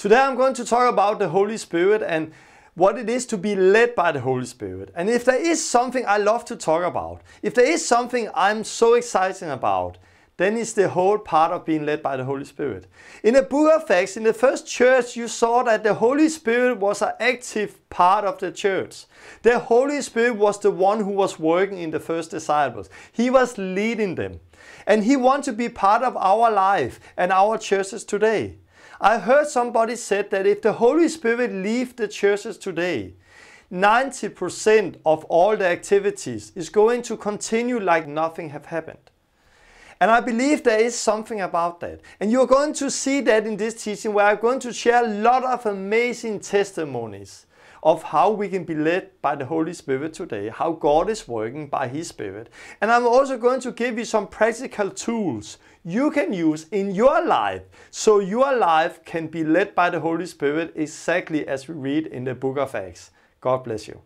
Today I'm going to talk about the Holy Spirit and what it is to be led by the Holy Spirit. And if there is something I love to talk about, if there is something I'm so excited about, then it's the whole part of being led by the Holy Spirit. In the book of Acts, in the first church, you saw that the Holy Spirit was an active part of the church. The Holy Spirit was the one who was working in the first disciples. He was leading them. And He wants to be part of our life and our churches today. I heard somebody said that if the Holy Spirit leave the churches today, 90% of all the activities is going to continue like nothing have happened. And I believe there is something about that. And you're going to see that in this teaching where I'm going to share a lot of amazing testimonies of how we can be led by the Holy Spirit today, how God is working by His Spirit. And I'm also going to give you some practical tools you can use in your life so your life can be led by the Holy Spirit exactly as we read in the book of Acts. God bless you.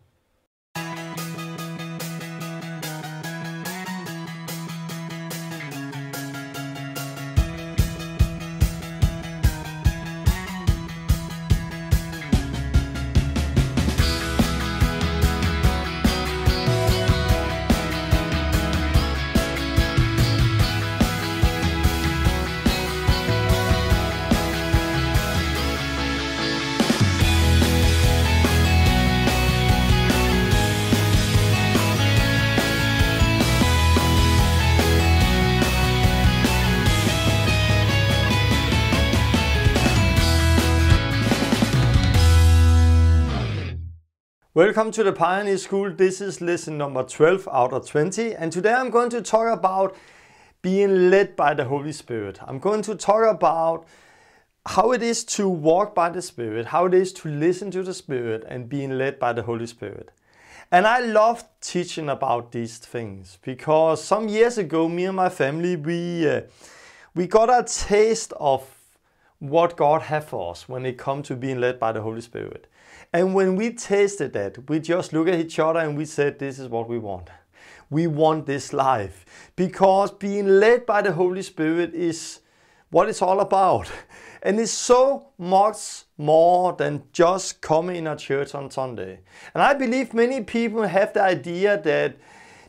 Welcome to the Pioneer School. This is lesson number 12 out of 20. And today I'm going to talk about being led by the Holy Spirit. I'm going to talk about how it is to walk by the Spirit, how it is to listen to the Spirit and being led by the Holy Spirit. And I love teaching about these things because some years ago, me and my family, we, uh, we got a taste of what God had for us when it comes to being led by the Holy Spirit. And when we tasted that, we just looked at each other and we said, This is what we want. We want this life. Because being led by the Holy Spirit is what it's all about. And it's so much more than just coming in a church on Sunday. And I believe many people have the idea that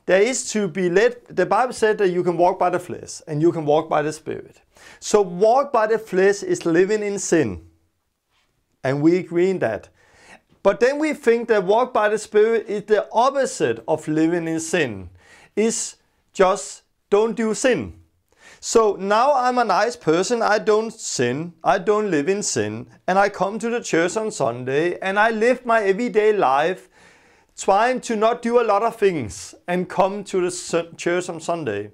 there is to be led. The Bible said that you can walk by the flesh and you can walk by the Spirit. So, walk by the flesh is living in sin. And we agree in that. But then we think that walk by the Spirit is the opposite of living in sin. Is just don't do sin. So now I'm a nice person, I don't sin, I don't live in sin, and I come to the church on Sunday and I live my everyday life trying to not do a lot of things and come to the church on Sunday.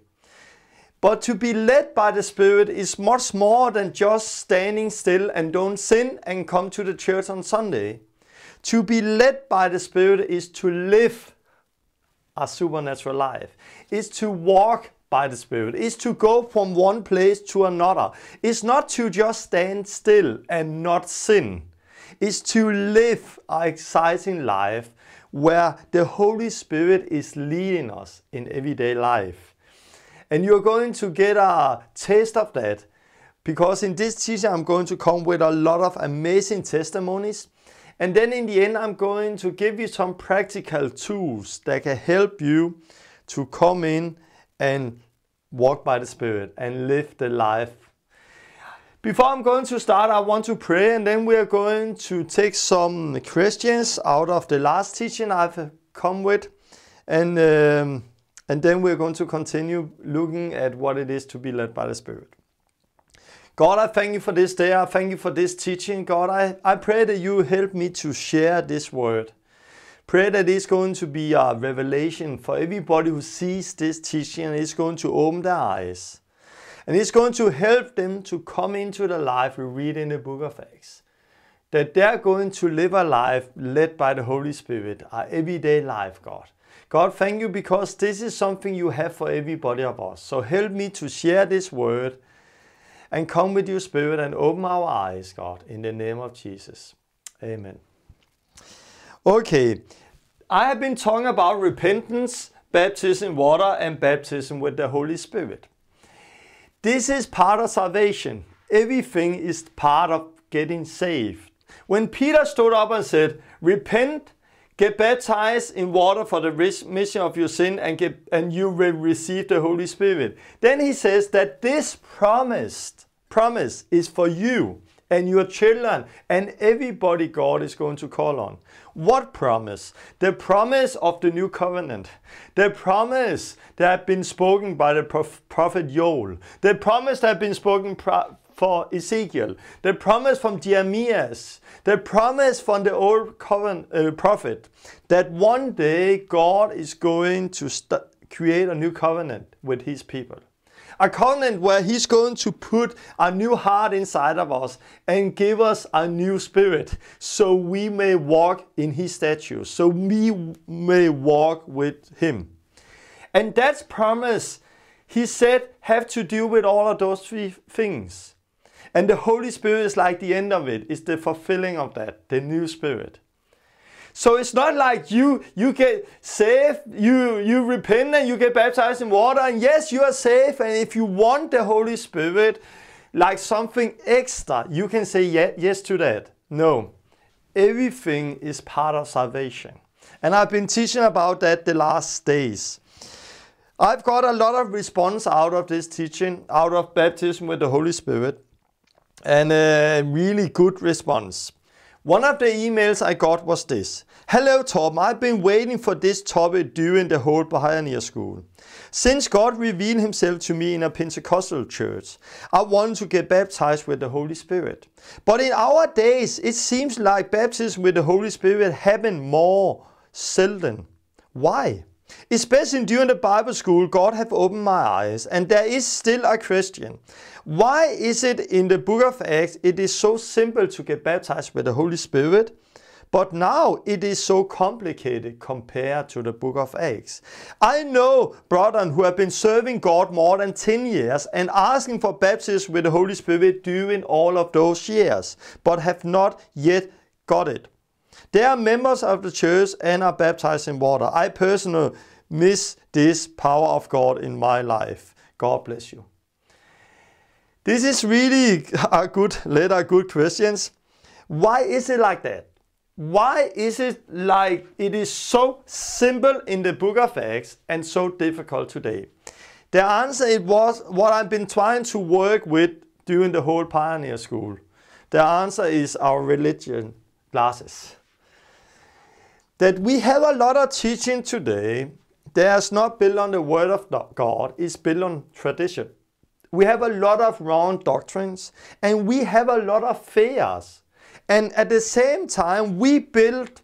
But to be led by the Spirit is much more than just standing still and don't sin and come to the church on Sunday. To be led by the Spirit is to live a supernatural life, is to walk by the Spirit, is to go from one place to another. is not to just stand still and not sin. is to live an exciting life where the Holy Spirit is leading us in everyday life. And you're going to get a taste of that because in this teaching I'm going to come with a lot of amazing testimonies and then in the end, I'm going to give you some practical tools that can help you to come in and walk by the Spirit and live the life. Before I'm going to start, I want to pray and then we are going to take some questions out of the last teaching I've come with. And, um, and then we're going to continue looking at what it is to be led by the Spirit. God, I thank you for this day. I thank you for this teaching. God, I, I pray that you help me to share this word. Pray that it's going to be a revelation for everybody who sees this teaching and it's going to open their eyes. And it's going to help them to come into the life we read in the book of Acts. That they're going to live a life led by the Holy Spirit, our everyday life, God. God, thank you because this is something you have for everybody of us. So help me to share this word and come with your Spirit and open our eyes, God, in the name of Jesus. Amen. Okay, I have been talking about repentance, baptism in water, and baptism with the Holy Spirit. This is part of salvation. Everything is part of getting saved. When Peter stood up and said, Repent, get baptized in water for the remission of your sin, and, get, and you will receive the Holy Spirit. Then he says that this promised promise is for you and your children and everybody God is going to call on. What promise? The promise of the new covenant. The promise that had been spoken by the prophet Joel. The promise that had been spoken for Ezekiel. The promise from Jeremiah. The promise from the old covenant uh, prophet that one day God is going to create a new covenant with his people a covenant where He's going to put a new heart inside of us and give us a new spirit so we may walk in His statutes, so we may walk with Him. And that's promise He said have to do with all of those three things. And the Holy Spirit is like the end of it, is the fulfilling of that, the new spirit. So it's not like you you get saved, you you repent and you get baptized in water, and yes, you are saved. And if you want the Holy Spirit, like something extra, you can say yes to that. No, everything is part of salvation, and I've been teaching about that the last days. I've got a lot of response out of this teaching, out of baptism with the Holy Spirit, and a really good response. One of the emails I got was this. Hello Tom, I've been waiting for this topic during the whole Pioneer School. Since God revealed himself to me in a Pentecostal church, I want to get baptized with the Holy Spirit. But in our days, it seems like baptism with the Holy Spirit happen more seldom. Why? Especially during the Bible school, God have opened my eyes, and there is still a question. Why is it in the book of Acts it is so simple to get baptized with the Holy Spirit, but now it is so complicated compared to the book of Acts. I know brethren who have been serving God more than 10 years and asking for baptism with the Holy Spirit during all of those years, but have not yet got it. They are members of the church and are baptized in water. I personally miss this power of God in my life. God bless you. This is really a good letter, good questions. Why is it like that? Why is it like it is so simple in the book of Acts and so difficult today? The answer it was what I've been trying to work with during the whole pioneer school. The answer is our religion classes that we have a lot of teaching today that's not built on the word of God, it's built on tradition. We have a lot of wrong doctrines and we have a lot of fears. And at the same time, we build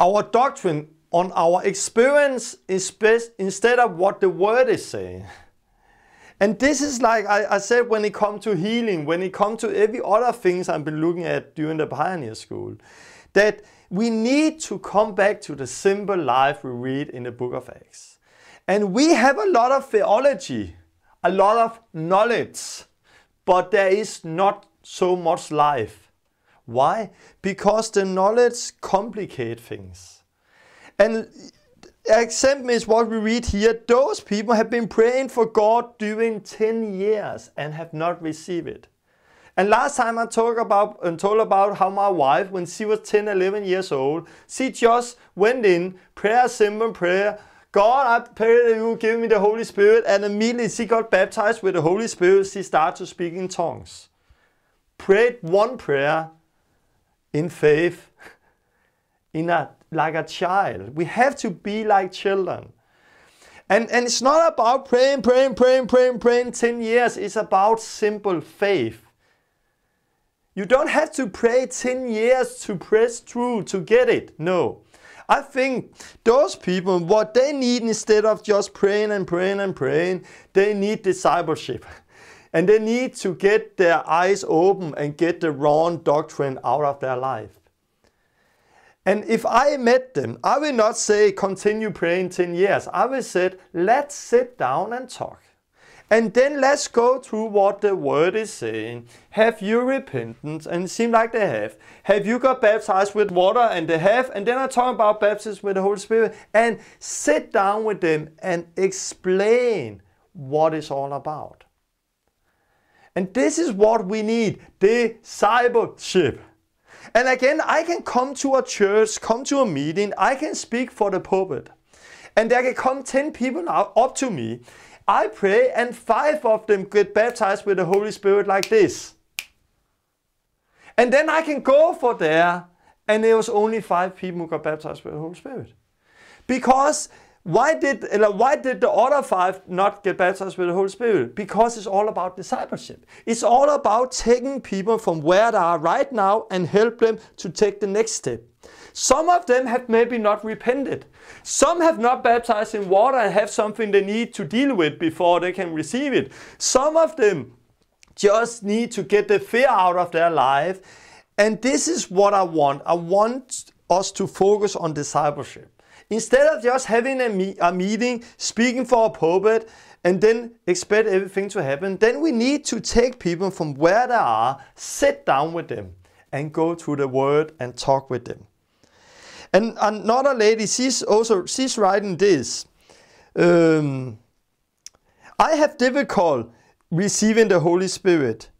our doctrine on our experience instead of what the word is saying. And this is like I, I, said when it comes to healing, when it comes to every other things I've been looking at during the pioneer school, that we need to come back to the simple life we read in the book of Acts. And we have a lot of theology, a lot of knowledge, but there is not so much life. Why? Because the knowledge complicate things. And example is what we read here. Those people have been praying for God during 10 years and have not received it. And last time I talked about and told about how my wife, when she was 10, 11 years old, she just went in, prayer, simple prayer. God, I pray that you give me the Holy Spirit. And immediately she got baptized with the Holy Spirit. She started to speak in tongues. Prayed one prayer in faith, in a, like a child. We have to be like children. And, and it's not about praying, praying, praying, praying, praying 10 years. It's about simple faith. You don't have to pray 10 years to press through to get it. No. I think those people, what they need instead of just praying and praying and praying, they need discipleship. And they need to get their eyes open and get the wrong doctrine out of their life. And if I met them, I will not say continue praying 10 years. I will say, let's sit down and talk. And then let's go through what the word is saying. Have you repented? And it seems like they have. Have you got baptized with water? And they have. And then I talk about baptism with the Holy Spirit. And sit down with them and explain what it's all about. And this is what we need discipleship. And again, I can come to a church, come to a meeting, I can speak for the pulpit. And there can come 10 people now up to me. I pray, and five of them get baptized with the Holy Spirit like this. And then I can go for there, and there was only five people who got baptized with the Holy Spirit. Because why did, why did the other five not get baptized with the Holy Spirit? Because it's all about discipleship. It's all about taking people from where they are right now and help them to take the next step. Some of them have maybe not repented. Some have not baptized in water and have something they need to deal with before they can receive it. Some of them just need to get the fear out of their life. And this is what I want. I want us to focus on discipleship. Instead of just having a, me- a meeting, speaking for a pulpit, and then expect everything to happen, then we need to take people from where they are, sit down with them, and go through the word and talk with them. And another lady, she's also she's writing this. Um, I have difficult receiving the Holy Spirit,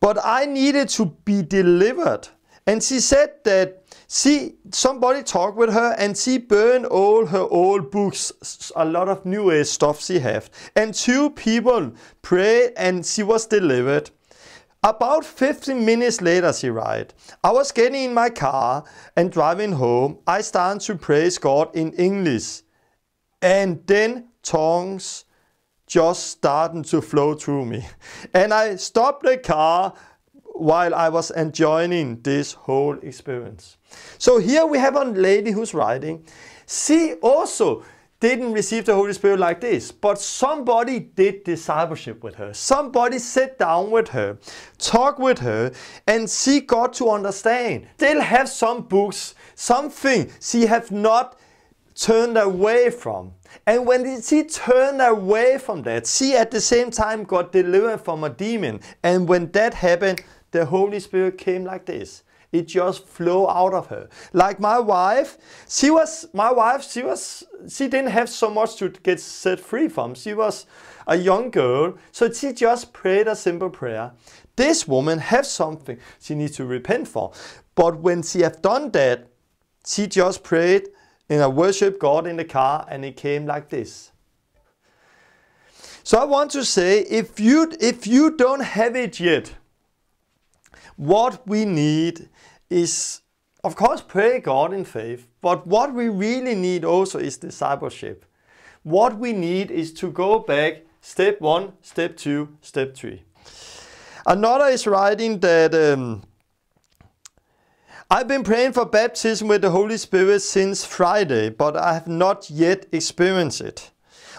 but I needed to be delivered. And she said that she somebody talked with her and she burned all her old books, a lot of new age stuff she had. And two people prayed and she was delivered. About 15 minutes later, she writes, I was getting in my car and driving home. I started to praise God in English. And then tongues just started to flow through me. And I stopped the car while I was enjoying this whole experience. So here we have a lady who's writing. She also didn't receive the Holy Spirit like this, but somebody did discipleship with her. Somebody sat down with her, talked with her, and she got to understand. Still have some books, something she have not turned away from. And when she turned away from that, she at the same time got delivered from a demon. And when that happened, the Holy Spirit came like this. It just flow out of her. Like my wife, she was my wife. She was she didn't have so much to get set free from. She was a young girl, so she just prayed a simple prayer. This woman has something she needs to repent for. But when she have done that, she just prayed and a worship God in the car, and it came like this. So I want to say, if you if you don't have it yet, what we need is, of course, pray God in faith, but what we really need also is discipleship. What we need is to go back step one, step two, step three. Another is writing that um, I've been praying for baptism with the Holy Spirit since Friday, but I have not yet experienced it.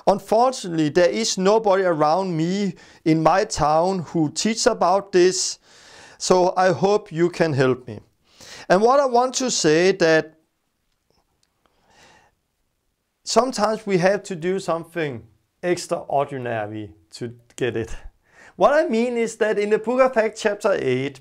Unfortunately, there is nobody around me in my town who teaches about this, so I hope you can help me. And what I want to say that sometimes we have to do something extraordinary to get it. What I mean is that in the book of Acts chapter 8,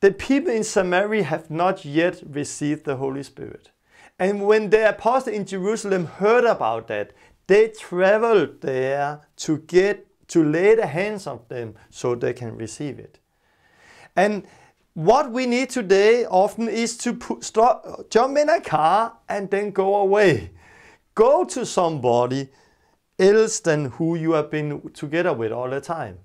the people in Samaria have not yet received the Holy Spirit. And when the apostle in Jerusalem heard about that, they traveled there to get to lay the hands on them so they can receive it. And what we need today often is to put, jump in a car and then go away. Go to somebody else than who you have been together with all the time.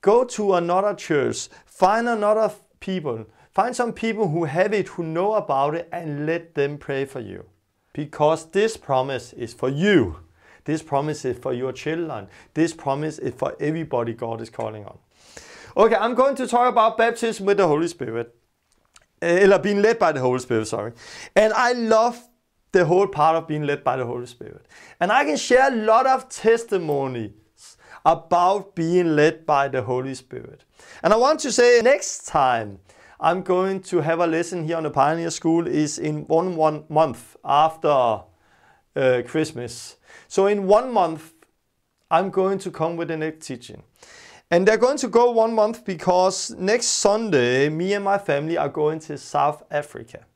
Go to another church, find another people, find some people who have it, who know about it, and let them pray for you. Because this promise is for you. This promise is for your children. This promise is for everybody God is calling on. Okay, I'm going to talk about baptism with the Holy Spirit. Eh, eller being led by the Holy Spirit, sorry. And I love the whole part of being led by the Holy Spirit. And I can share a lot of testimonies about being led by the Holy Spirit. And I want to say next time I'm going to have a lesson here on the Pioneer School is in one, one month after uh, Christmas. So in one month, I'm going to come with the next teaching. And they're going to go one month because next Sunday, me and my family are going to South Africa.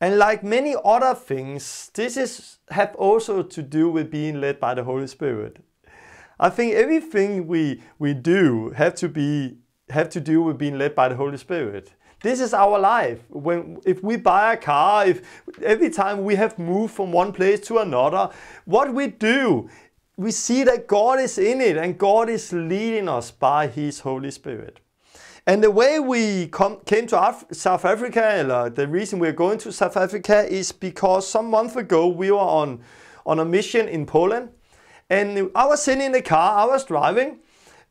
And like many other things, this is have also to do with being led by the Holy Spirit. I think everything we we do have to be have to do with being led by the Holy Spirit. This is our life. When if we buy a car, if every time we have moved from one place to another, what we do, we see that God is in it and God is leading us by His Holy Spirit. And the way we come, came to Af South Africa, the reason we're going to South Africa, is because some month ago we were on on a mission in Poland, and I was sitting in the car, I was driving,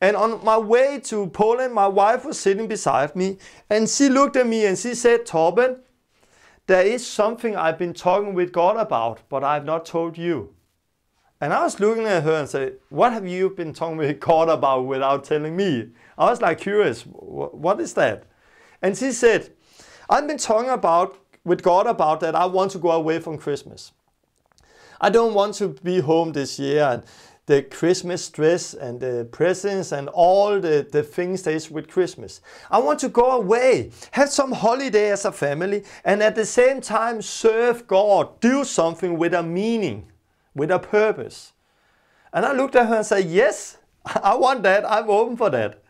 and on my way to Poland, my wife was sitting beside me and she looked at me and she said, Torben, there is something I've been talking with God about, but I've not told you. And I was looking at her and said, What have you been talking with God about without telling me? I was like curious, what is that? And she said, I've been talking about with God about that I want to go away from Christmas. I don't want to be home this year and the Christmas stress and the presents and all the, the things that is with Christmas. I want to go away, have some holiday as a family, and at the same time serve God, do something with a meaning, with a purpose. And I looked at her and said, Yes, I want that. I'm open for that.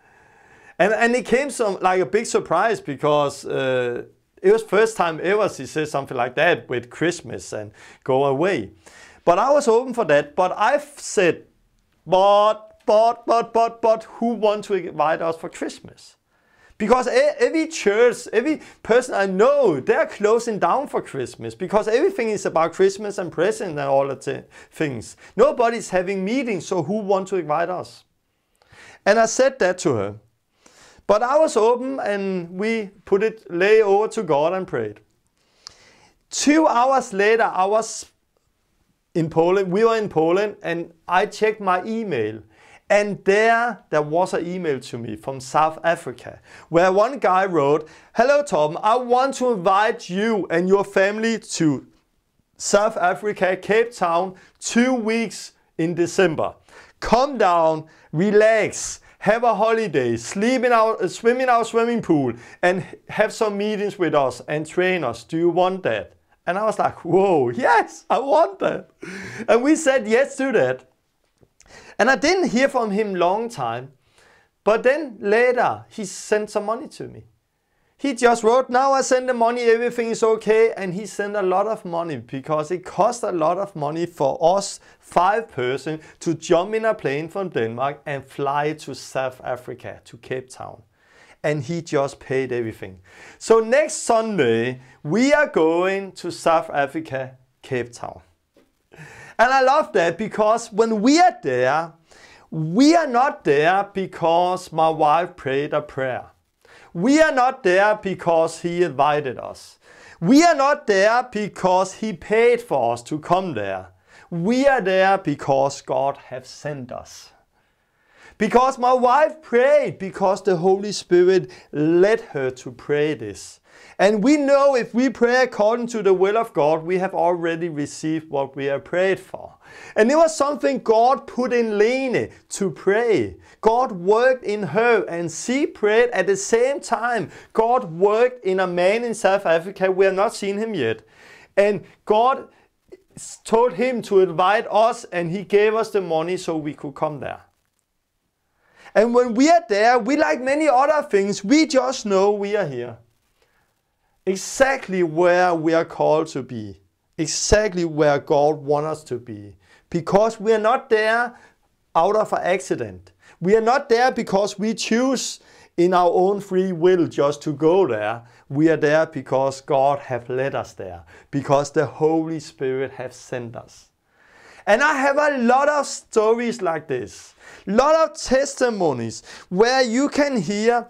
And, and it came some like a big surprise because uh, it was first time ever she said something like that with Christmas and go away. But I was open for that. But I've said, but, but, but, but, but, who wants to invite us for Christmas? Because every church, every person I know, they're closing down for Christmas because everything is about Christmas and presents and all the things. Nobody's having meetings, so who want to invite us? And I said that to her. But I was open and we put it lay over to God and prayed. Two hours later, I was in Poland. We were in Poland and I checked my email. And there, there was an email to me from South Africa where one guy wrote, Hello Tom, I want to invite you and your family to South Africa, Cape Town, two weeks in December. Come down, relax, have a holiday, sleep in our, swim in our swimming pool, and have some meetings with us and train us. Do you want that? And I was like, whoa, yes, I want that. And we said yes to that. And I didn't hear from him long time. But then later, he sent some money to me. He just wrote, now I send the money, everything is okay. And he sent a lot of money because it cost a lot of money for us, five person, to jump in a plane from Denmark and fly to South Africa, to Cape Town and he just paid everything. So next Sunday, we are going to South Africa, Cape Town. And I love that because when we are there, we are not there because my wife prayed a prayer. We are not there because he invited us. We are not there because he paid for us to come there. We are there because God has sent us. Because my wife prayed, because the Holy Spirit led her to pray this. And we know if we pray according to the will of God, we have already received what we have prayed for. And it was something God put in Lene to pray. God worked in her and she prayed at the same time. God worked in a man in South Africa. We have not seen him yet. And God told him to invite us and he gave us the money so we could come there. And when we are there, we like many other things, we just know we are here. Exactly where we are called to be. Exactly where God wants us to be. Because we are not there out of an accident. We are not there because we choose in our own free will just to go there. We are there because God has led us there. Because the Holy Spirit has sent us. And I have a lot of stories like this, lot of testimonies where you can hear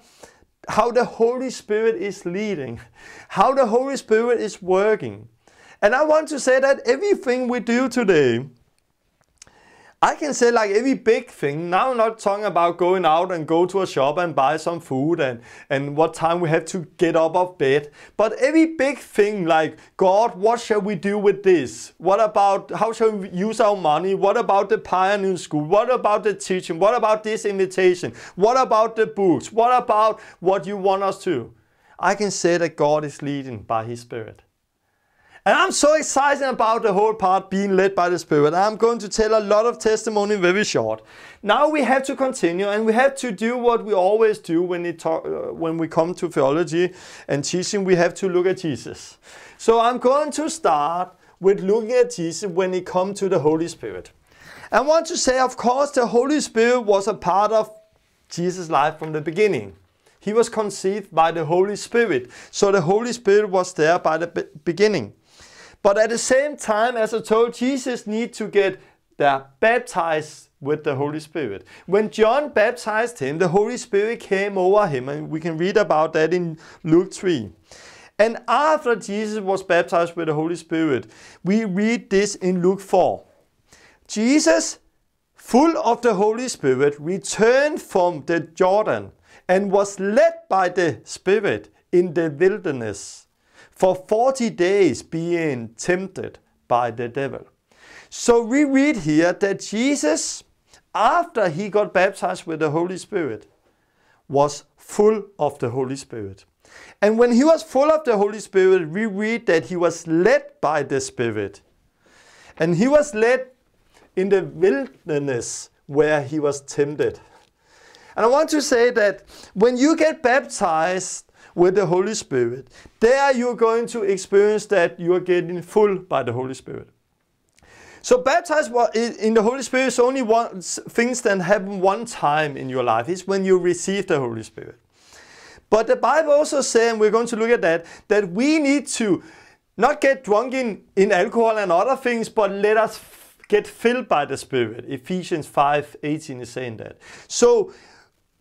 how the Holy Spirit is leading, how the Holy Spirit is working. And I want to say that everything we do today, I can say like every big thing, now I'm not talking about going out and go to a shop and buy some food and, and what time we have to get up of bed. But every big thing like, God, what shall we do with this? What about, how shall we use our money? What about the pioneer school? What about the teaching? What about this invitation? What about the books? What about what you want us to? I can say that God is leading by His Spirit. And I'm so excited about the whole part being led by the Spirit. I'm going to tell a lot of testimony very short. Now we have to continue and we have to do what we always do when, it talk, uh, when we come to theology and teaching. We have to look at Jesus. So I'm going to start with looking at Jesus when it comes to the Holy Spirit. I want to say, of course, the Holy Spirit was a part of Jesus' life from the beginning. He was conceived by the Holy Spirit. So the Holy Spirit was there by the beginning. But at the same time, as I told, Jesus need to get baptized with the Holy Spirit. When John baptized him, the Holy Spirit came over him, and we can read about that in Luke 3. And after Jesus was baptized with the Holy Spirit, we read this in Luke 4. Jesus, full of the Holy Spirit, returned from the Jordan and was led by the Spirit in the wilderness for 40 days being tempted by the devil. So we read here that Jesus, after he got baptized with the Holy Spirit, was full of the Holy Spirit. And when he was full of the Holy Spirit, we read that he was led by the Spirit. And he was led in the wilderness where he was tempted. And I want to say that when you get baptized with the Holy Spirit, there you're going to experience that you are getting full by the Holy Spirit. So baptized in the Holy Spirit is only one things that happen one time in your life. It's when you receive the Holy Spirit. But the Bible also says, and we're going to look at that, that we need to not get drunk in, in alcohol and other things, but let us get filled by the Spirit. Ephesians 5 18 is saying that. So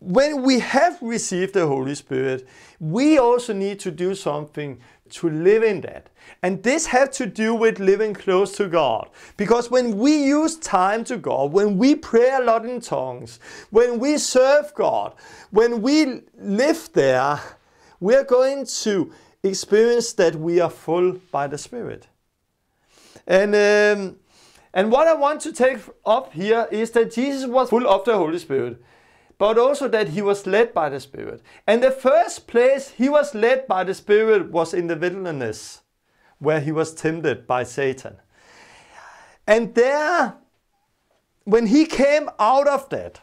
when we have received the Holy Spirit, we also need to do something to live in that. And this has to do with living close to God. Because when we use time to God, when we pray a lot in tongues, when we serve God, when we live there, we are going to experience that we are full by the Spirit. And um, and what I want to take up here is that Jesus was full of the Holy Spirit but also that he was led by the Spirit. And the first place he was led by the Spirit was in the wilderness, where he was tempted by Satan. And there, when he came out of that,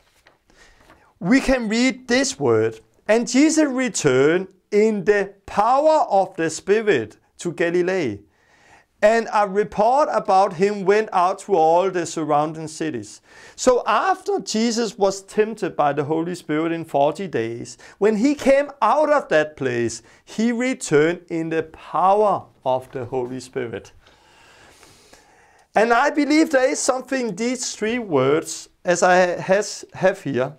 we can read this word. And Jesus returned in the power of the Spirit to Galilee and a report about him went out to all the surrounding cities. So after Jesus was tempted by the Holy Spirit in 40 days, when he came out of that place, he returned in the power of the Holy Spirit. And I believe there is something in these three words, as I has, have here.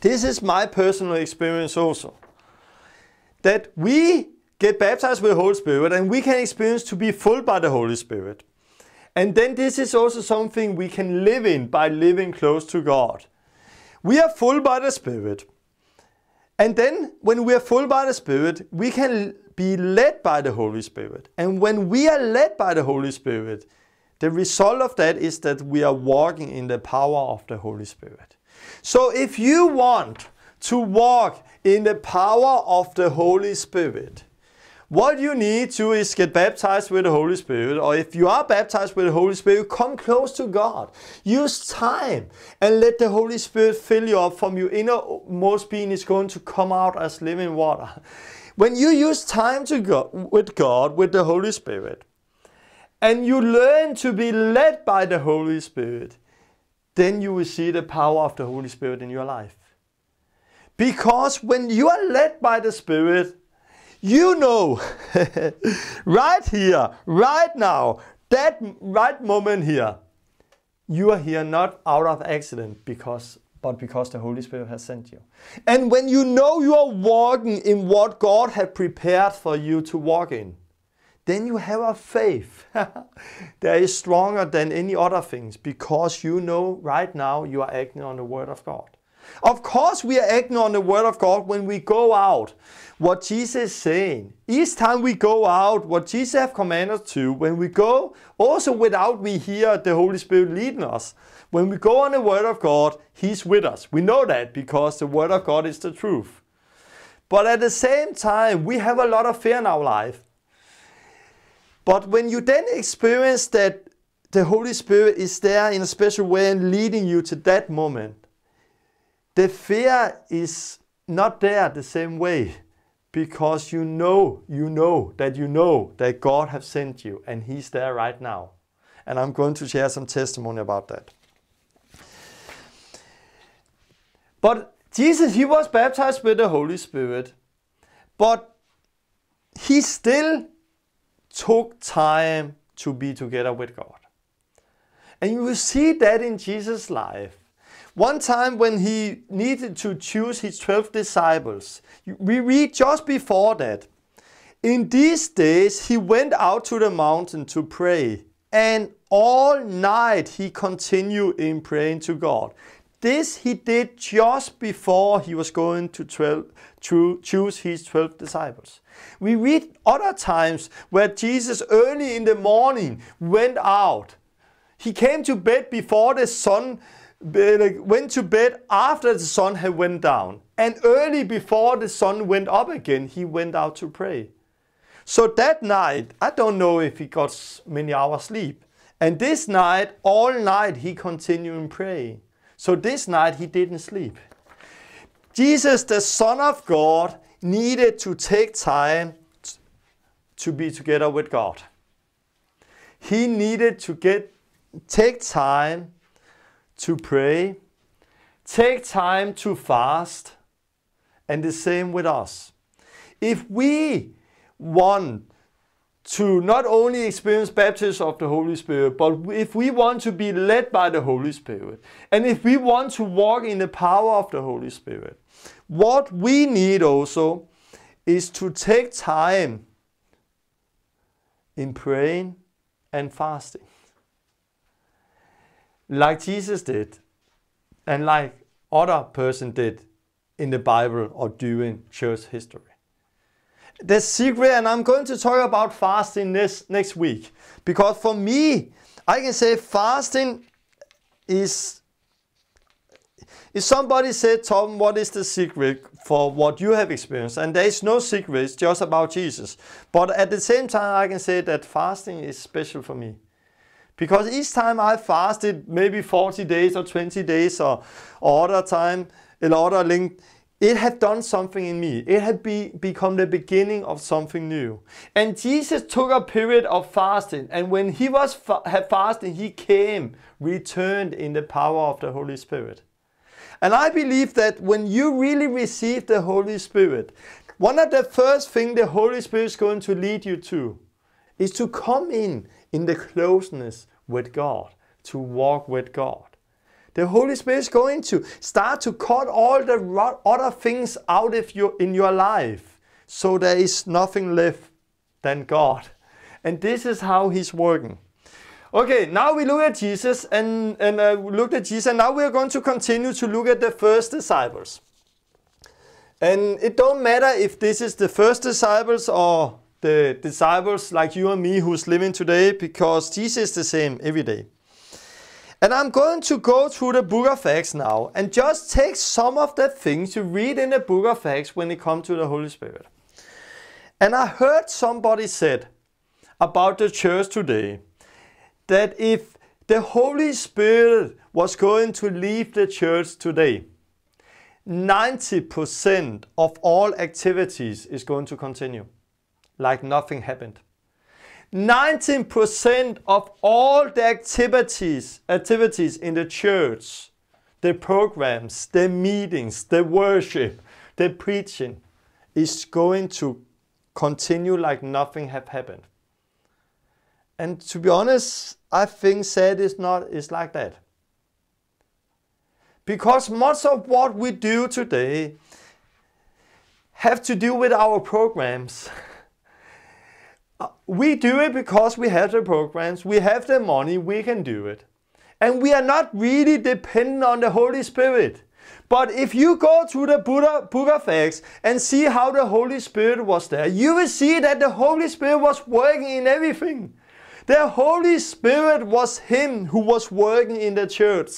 This is my personal experience also. That we get baptized with the Holy Spirit and we can experience to be full by the Holy Spirit. And then this is also something we can live in by living close to God. We are full by the Spirit. And then when we are full by the Spirit, we can be led by the Holy Spirit. And when we are led by the Holy Spirit, the result of that is that we are walking in the power of the Holy Spirit. So if you want to walk in the power of the Holy Spirit, what you need to is get baptized with the Holy Spirit, or if you are baptized with the Holy Spirit, come close to God. Use time and let the Holy Spirit fill you up from your innermost being is going to come out as living water. When you use time to go with God, with the Holy Spirit, and you learn to be led by the Holy Spirit, then you will see the power of the Holy Spirit in your life. Because when you are led by the Spirit, you know, right here, right now, that right moment here, you are here not out of accident because but because the Holy Spirit has sent you. And when you know you are walking in what God had prepared for you to walk in, then you have a faith that is stronger than any other things because you know right now you are acting on the Word of God. Of course, we are acting on the Word of God when we go out what Jesus is saying. Each time we go out, what Jesus have commanded us to, when we go, also without we hear the Holy Spirit leading us, when we go on the Word of God, He's with us. We know that because the Word of God is the truth. But at the same time, we have a lot of fear in our life. But when you then experience that the Holy Spirit is there in a special way and leading you to that moment, the fear is not there the same way because you know, you know that you know that God has sent you and He's there right now. And I'm going to share some testimony about that. But Jesus, He was baptized with the Holy Spirit, but He still took time to be together with God. And you will see that in Jesus' life. One time when he needed to choose his 12 disciples, we read just before that. In these days he went out to the mountain to pray, and all night he continued in praying to God. This he did just before he was going to, 12, to choose his 12 disciples. We read other times where Jesus early in the morning went out. He came to bed before the sun went to bed after the sun had went down. And early before the sun went up again, he went out to pray. So that night, I don't know if he got many hours sleep. And this night, all night, he continued praying. So this night, he didn't sleep. Jesus, the Son of God, needed to take time to be together with God. He needed to get take time to pray, take time to fast, and the same with us. If we want to not only experience baptism of the Holy Spirit, but if we want to be led by the Holy Spirit, and if we want to walk in the power of the Holy Spirit, what we need also is to take time in praying and fasting like Jesus did, and like other person did in the Bible or during church history. The secret, and I'm going to talk about fasting this next week, because for me, I can say fasting is. If somebody said, Tom, what is the secret for what you have experienced? And there is no secret, it's just about Jesus. But at the same time, I can say that fasting is special for me. Because each time I fasted, maybe 40 days or 20 days or, or other time, a other length, it had done something in me. It had be, become the beginning of something new. And Jesus took a period of fasting. And when he was fa- had fasting, he came, returned in the power of the Holy Spirit. And I believe that when you really receive the Holy Spirit, one of the first things the Holy Spirit is going to lead you to is to come in in the closeness with God, to walk with God. The Holy Spirit is going to start to cut all the other things out of your, in your life so there is nothing left than God. And this is how He's working. Okay, now we look at Jesus and, and uh, looked at Jesus, and now we are going to continue to look at the first disciples. And it don't matter if this is the first disciples or the disciples like you and me who's living today because Jesus is the same every day. And I'm going to go through the book of Acts now and just take some of the things you read in the book of Acts when it comes to the Holy Spirit. And I heard somebody said about the church today that if the Holy Spirit was going to leave the church today, 90% of all activities is going to continue like nothing happened. 19% of all the activities, activities in the church, the programs, the meetings, the worship, the preaching is going to continue like nothing have happened. And to be honest, I think sad is not is like that. Because much of what we do today have to do with our programs. we do it because we have the programs, we have the money, we can do it. And we are not really dependent on the Holy Spirit. But if you go to the Buddha, Book of Acts and see how the Holy Spirit was there, you will see that the Holy Spirit was working in everything. The Holy Spirit was Him who was working in the church.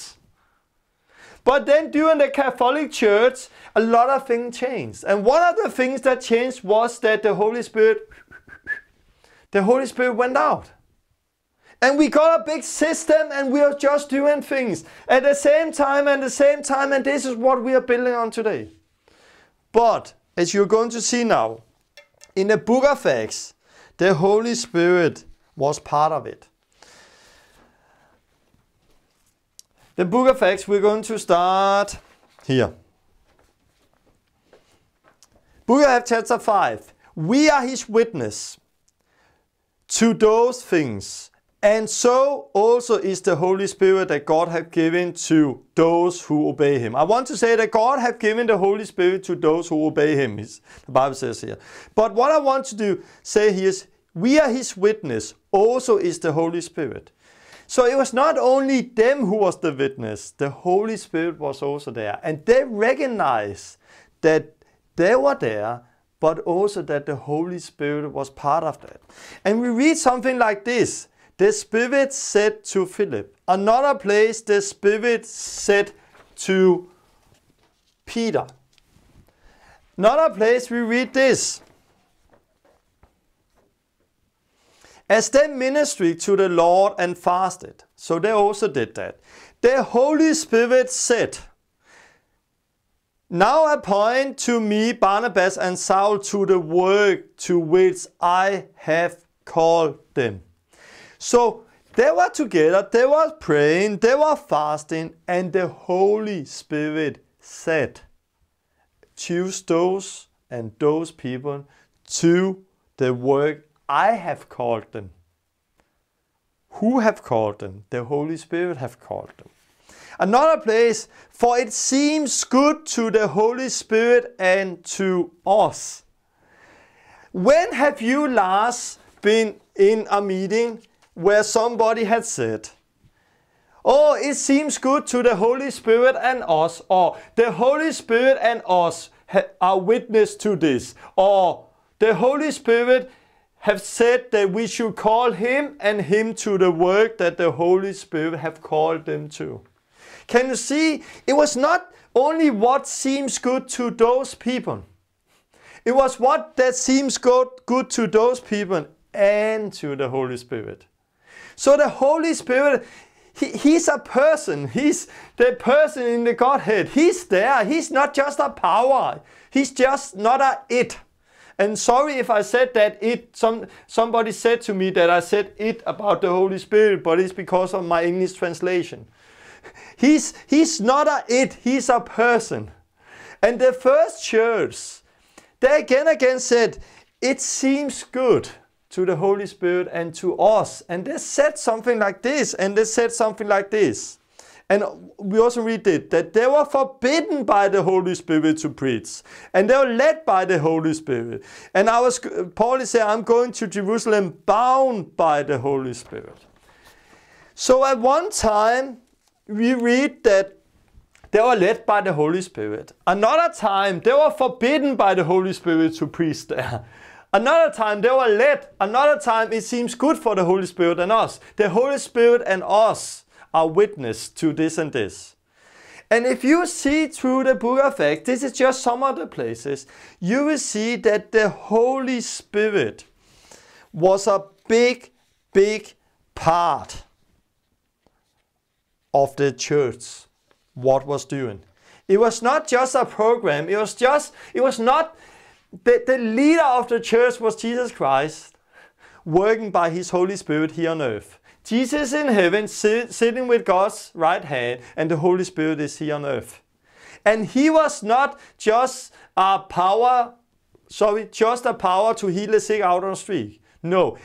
But then during the Catholic Church, a lot of things changed. And one of the things that changed was that the Holy Spirit the Holy Spirit went out. And we got a big system and we are just doing things at the same time and the same time, and this is what we are building on today. But as you're going to see now, in the book of Acts, the Holy Spirit was part of it. The book of Acts, we're going to start here. Book of Acts, chapter 5. We are his witness to those things and so also is the Holy Spirit that God have given to those who obey Him. I want to say that God have given the Holy Spirit to those who obey Him, the Bible says here. But what I want to do say here is, we are His witness, also is the Holy Spirit. So it was not only them who was the witness, the Holy Spirit was also there. And they recognized that they were there, but also that the Holy Spirit was part of that. And we read something like this the Spirit said to Philip. Another place, the Spirit said to Peter. Another place, we read this. As they ministered to the Lord and fasted, so they also did that. The Holy Spirit said, Now appoint to me Barnabas and Saul to the work to which I have called them. So they were together, they were praying, they were fasting, and the Holy Spirit said, Choose those and those people to the work I have called them. Who have called them? The Holy Spirit have called them. Another place, for it seems good to the Holy Spirit and to us. When have you last been in a meeting where somebody had said, Oh, it seems good to the Holy Spirit and us, or the Holy Spirit and us are witness to this, or the Holy Spirit have said that we should call him and him to the work that the Holy Spirit have called them to. Can you see? It was not only what seems good to those people. It was what that seems good, good to those people and to the Holy Spirit. So the Holy Spirit, he, he's a person. He's the person in the Godhead. He's there. He's not just a power. He's just not a it. And sorry if I said that it, some, somebody said to me that I said it about the Holy Spirit, but it's because of my English translation. He's, he's not a it, he's a person. And the first church, they again again said, it seems good to the Holy Spirit and to us. And they said something like this, and they said something like this. And we also read it that they were forbidden by the Holy Spirit to preach, and they were led by the Holy Spirit. And I was Paul saying, I'm going to Jerusalem bound by the Holy Spirit. So at one time we read that they were led by the Holy Spirit. Another time they were forbidden by the Holy Spirit to preach there. Another time they were led. Another time it seems good for the Holy Spirit and us. The Holy Spirit and us are witness to this and this. And if you see through the book of Acts, this is just some of the places, you will see that the Holy Spirit was a big, big part of the church, what was doing. It was not just a program, it was just, it was not the, the leader of the church was Jesus Christ, working by his Holy Spirit here on earth. Jesus in heaven, sit, sitting with God's right hand, and the Holy Spirit is here on earth. And he was not just a power, sorry, just a power to heal the sick out on the street. No,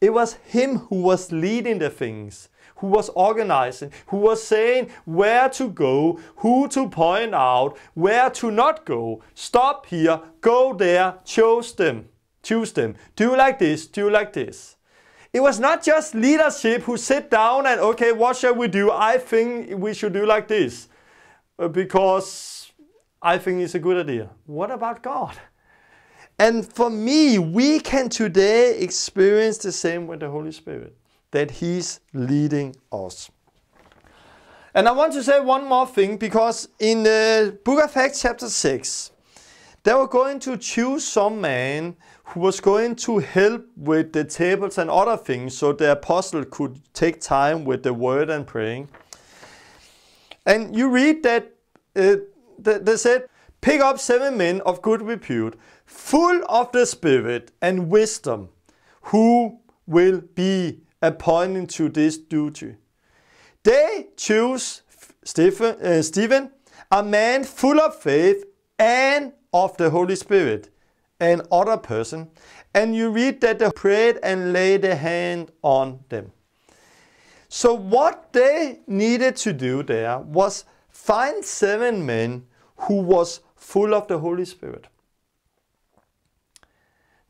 it was him who was leading the things who was organizing, who was saying where to go, who to point out, where to not go. Stop here, go there, choose them, choose them. Do like this, do like this. It was not just leadership who sit down and okay, what shall we do? I think we should do like this uh, because I think it's a good idea. What about God? And for me, we can today experience the same with the Holy Spirit that He's leading us. And I want to say one more thing because in the book of Acts, chapter 6, they were going to choose some man who was going to help with the tables and other things so the apostle could take time with the word and praying. And you read that uh, they said, Pick up seven men of good repute, full of the Spirit and wisdom, who will be appointed to this duty. They choose Stephen, uh, Stephen, a man full of faith and of the Holy Spirit, and other person, and you read that they prayed and laid a hand on them. So what they needed to do there was find seven men who was full of the Holy Spirit.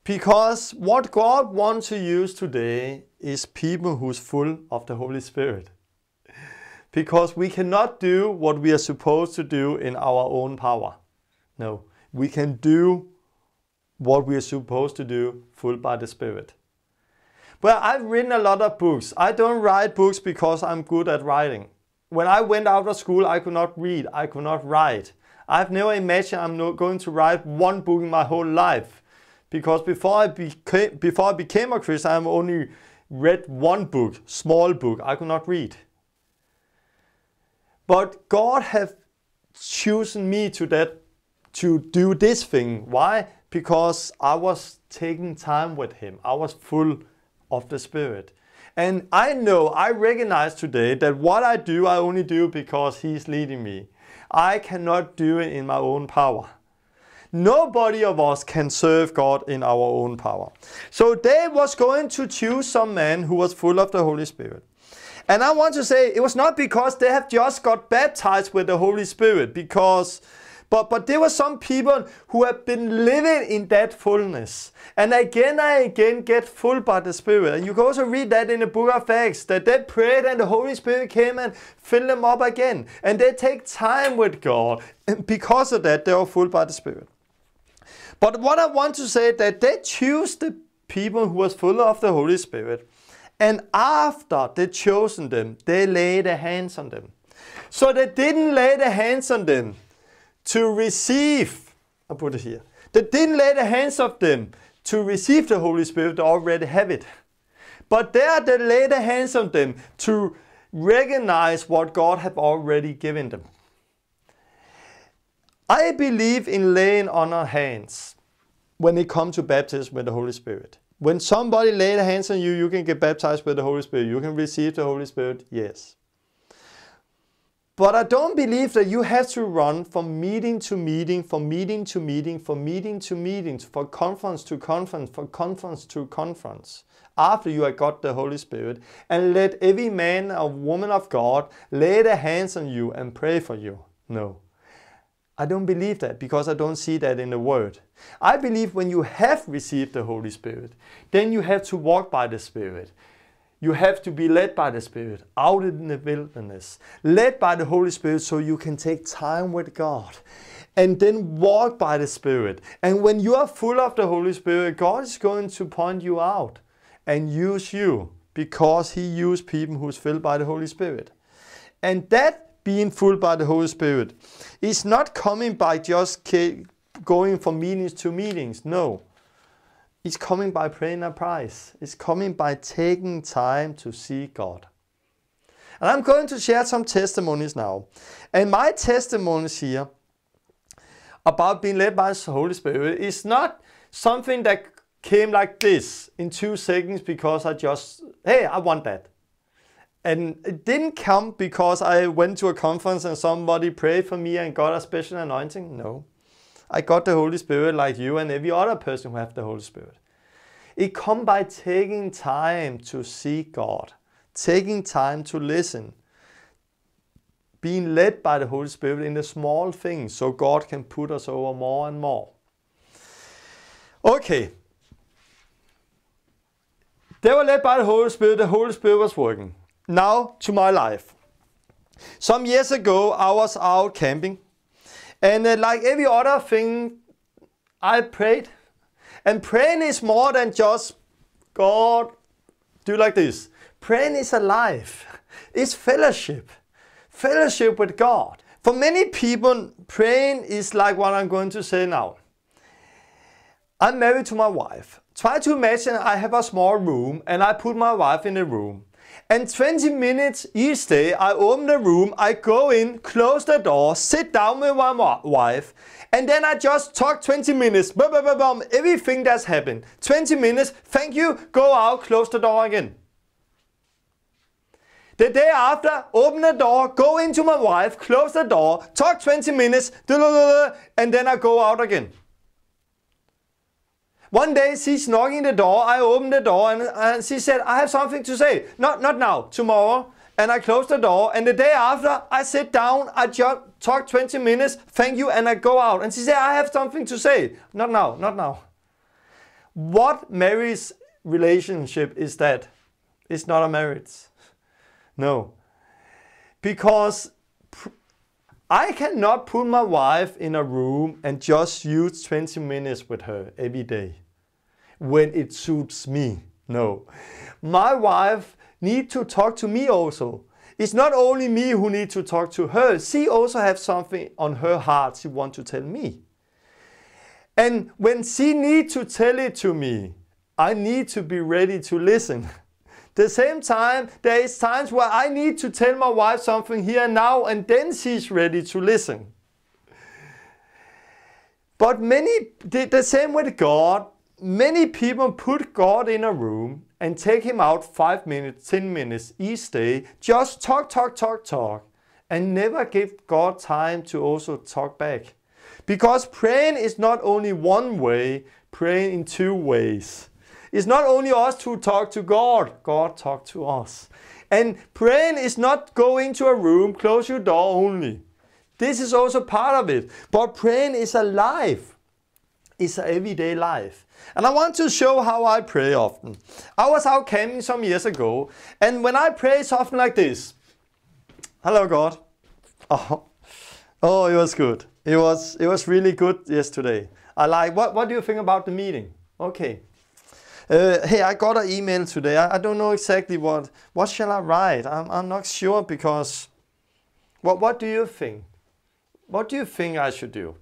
Because what God wants to use today is people who's full of the Holy Spirit. Because we cannot do what we are supposed to do in our own power. No, we can do what we are supposed to do full by the Spirit. Well, I've written a lot of books. I don't write books because I'm good at writing. When I went out of school, I could not read, I could not write. I've never imagined I'm not going to write one book in my whole life. Because before I became, before I became a Christian, I've only read one book, small book. I could not read. But God have chosen me to that to do this thing. Why? Because I was taking time with Him. I was full of the Spirit. And I know, I recognize today that what I do, I only do because He's leading me. I cannot do it in my own power. Nobody of us can serve God in our own power. So they was going to choose some man who was full of the Holy Spirit. And I want to say it was not because they have just got baptized with the Holy Spirit, because but, but there were some people who have been living in that fullness. And again and again get full by the Spirit. And you can also read that in the book of Acts, that they prayed and the Holy Spirit came and filled them up again. And they take time with God. And because of that, they are full by the Spirit. But what I want to say that they choose the people who was full of the Holy Spirit. And after they chosen them, they laid their hands on them. So they didn't lay their hands on them to receive, I put it here, they didn't lay the hands of them to receive the Holy Spirit, they already have it. But there they lay the hands on them to recognize what God had already given them. I believe in laying on our hands when it comes to baptism with the Holy Spirit. When somebody their hands on you, you can get baptized with the Holy Spirit. You can receive the Holy Spirit, yes. But I don't believe that you have to run from meeting to meeting, from meeting to meeting, from meeting to meeting, from conference to conference, from conference to conference, after you have got the Holy Spirit, and let every man or woman of God lay their hands on you and pray for you. No. I don't believe that because I don't see that in the Word. I believe when you have received the Holy Spirit, then you have to walk by the Spirit. You have to be led by the Spirit out in the wilderness, led by the Holy Spirit so you can take time with God and then walk by the Spirit. And when you are full of the Holy Spirit, God is going to point you out and use you because He used people who's filled by the Holy Spirit. And that being full by the Holy Spirit It's not coming by just going from meetings to meetings. No. It's coming by praying a price. It's coming by taking time to see God. And I'm going to share some testimonies now. And my testimonies here about being led by the Holy Spirit is not something that came like this in two seconds because I just, hey, I want that. And it didn't come because I went to a conference and somebody prayed for me and got a special anointing. No. I got the Holy Spirit like you and every other person who have the Holy Spirit. It comes by taking time to seek God, taking time to listen, being led by the Holy Spirit in the small things so God can put us over more and more. Okay. They were led by the Holy Spirit, the Holy Spirit was working. Now to my life. Some years ago, I was out camping and uh, like every other thing, I prayed. And praying is more than just God, do like this. Praying is alive. It's fellowship. Fellowship with God. For many people, praying is like what I'm going to say now. I'm married to my wife. Try to imagine I have a small room and I put my wife in the room. And 20 minutes each day, I open the room, I go in, close the door, sit down with my wife, and then I just talk 20 minutes. Bum, bum, bum, everything that's happened. 20 minutes, thank you, go out, close the door again. The day after, open the door, go into my wife, close the door, talk 20 minutes, and then I go out again. One day she's knocking the door, I open the door and, and she said, I have something to say. Not, not now, tomorrow. And I close the door and the day after I sit down, I just talk 20 minutes, thank you, and I go out. And she said, I have something to say. Not now, not now. What marriage relationship is that? It's not a marriage. No. Because I cannot put my wife in a room and just use 20 minutes with her every day when it suits me. No. My wife need to talk to me also. It's not only me who need to talk to her. She also have something on her heart she want to tell me. And when she need to tell it to me, I need to be ready to listen. The same time, there is times where I need to tell my wife something here and now, and then she's ready to listen. But many, the same with God, many people put God in a room and take him out five minutes, 10 minutes each day, just talk, talk, talk, talk, and never give God time to also talk back. Because praying is not only one way, praying in two ways. It's not only us who talk to God, God talk to us. And praying is not going to a room, close your door only. This is also part of it. But praying is a life. It's an everyday life. And I want to show how I pray often. I was out camping some years ago, and when I pray, it's often like this. Hello, God. Oh, oh, it was good. It was, it was really good yesterday. I like, what, what do you think about the meeting? Okay. Uh, hey, I got an email today. I, I, don't know exactly what. What shall I write? I'm, I'm not sure because. What What do you think? What do you think I should do?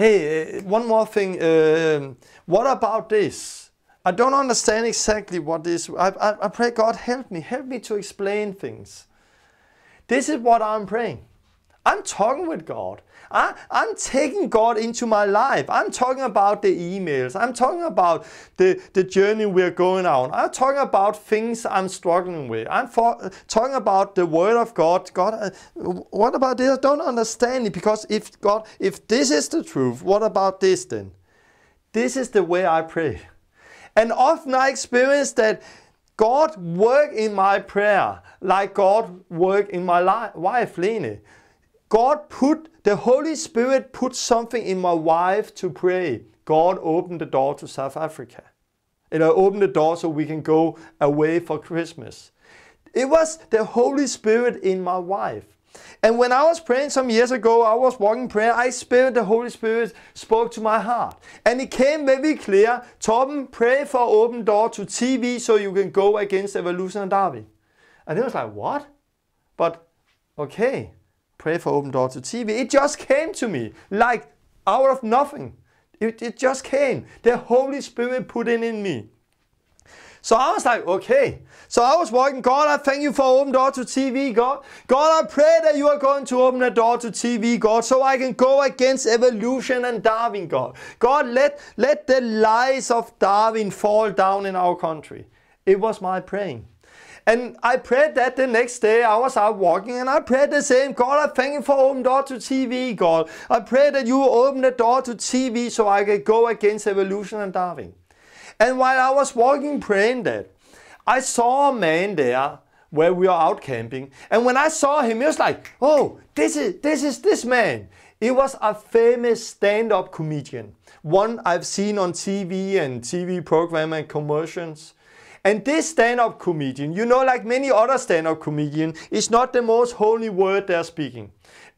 Hey, uh, one more thing. Uh, what about this? I don't understand exactly what this. I, I, I pray God help me, help me to explain things. This is what I'm praying. I'm talking with God. I, am taking God into my life. I'm talking about the emails. I'm talking about the, the journey we're going on. I'm talking about things I'm struggling with. I'm for, talking about the Word of God. God, uh, what about this? I don't understand it because if God, if this is the truth, what about this then? This is the way I pray. And often I experience that God work in my prayer like God work in my life, wife, Lene. God put, the Holy Spirit put something in my wife to pray. God opened the door to South Africa. And I opened the door so we can go away for Christmas. It was the Holy Spirit in my wife. And when I was praying some years ago, I was walking prayer, I spirit, the Holy Spirit spoke to my heart. And it came very clear, Torben, pray for open door to TV so you can go against Evolution and Darwin. And it was like, what? But okay, pray for open door to TV. It just came to me like out of nothing. It, it just came. The Holy Spirit put it in me. So I was like, okay. So I was walking, God, I thank you for open door to TV, God. God, I pray that you are going to open the door to TV, God, so I can go against evolution and Darwin, God. God, let, let the lies of Darwin fall down in our country. It was my praying. And I prayed that the next day. I was out walking and I prayed the same. God, I thank you for open door to TV, God. I pray that you open the door to TV so I can go against evolution and Darwin. And while I was walking praying that, I saw a man there where we are out camping. And when I saw him, it was like, oh, this is this is this man. It was a famous stand-up comedian. One I've seen on TV and TV program and commercials. And this stand-up comedian, you know, like many other stand-up comedian, is not the most holy word they're speaking.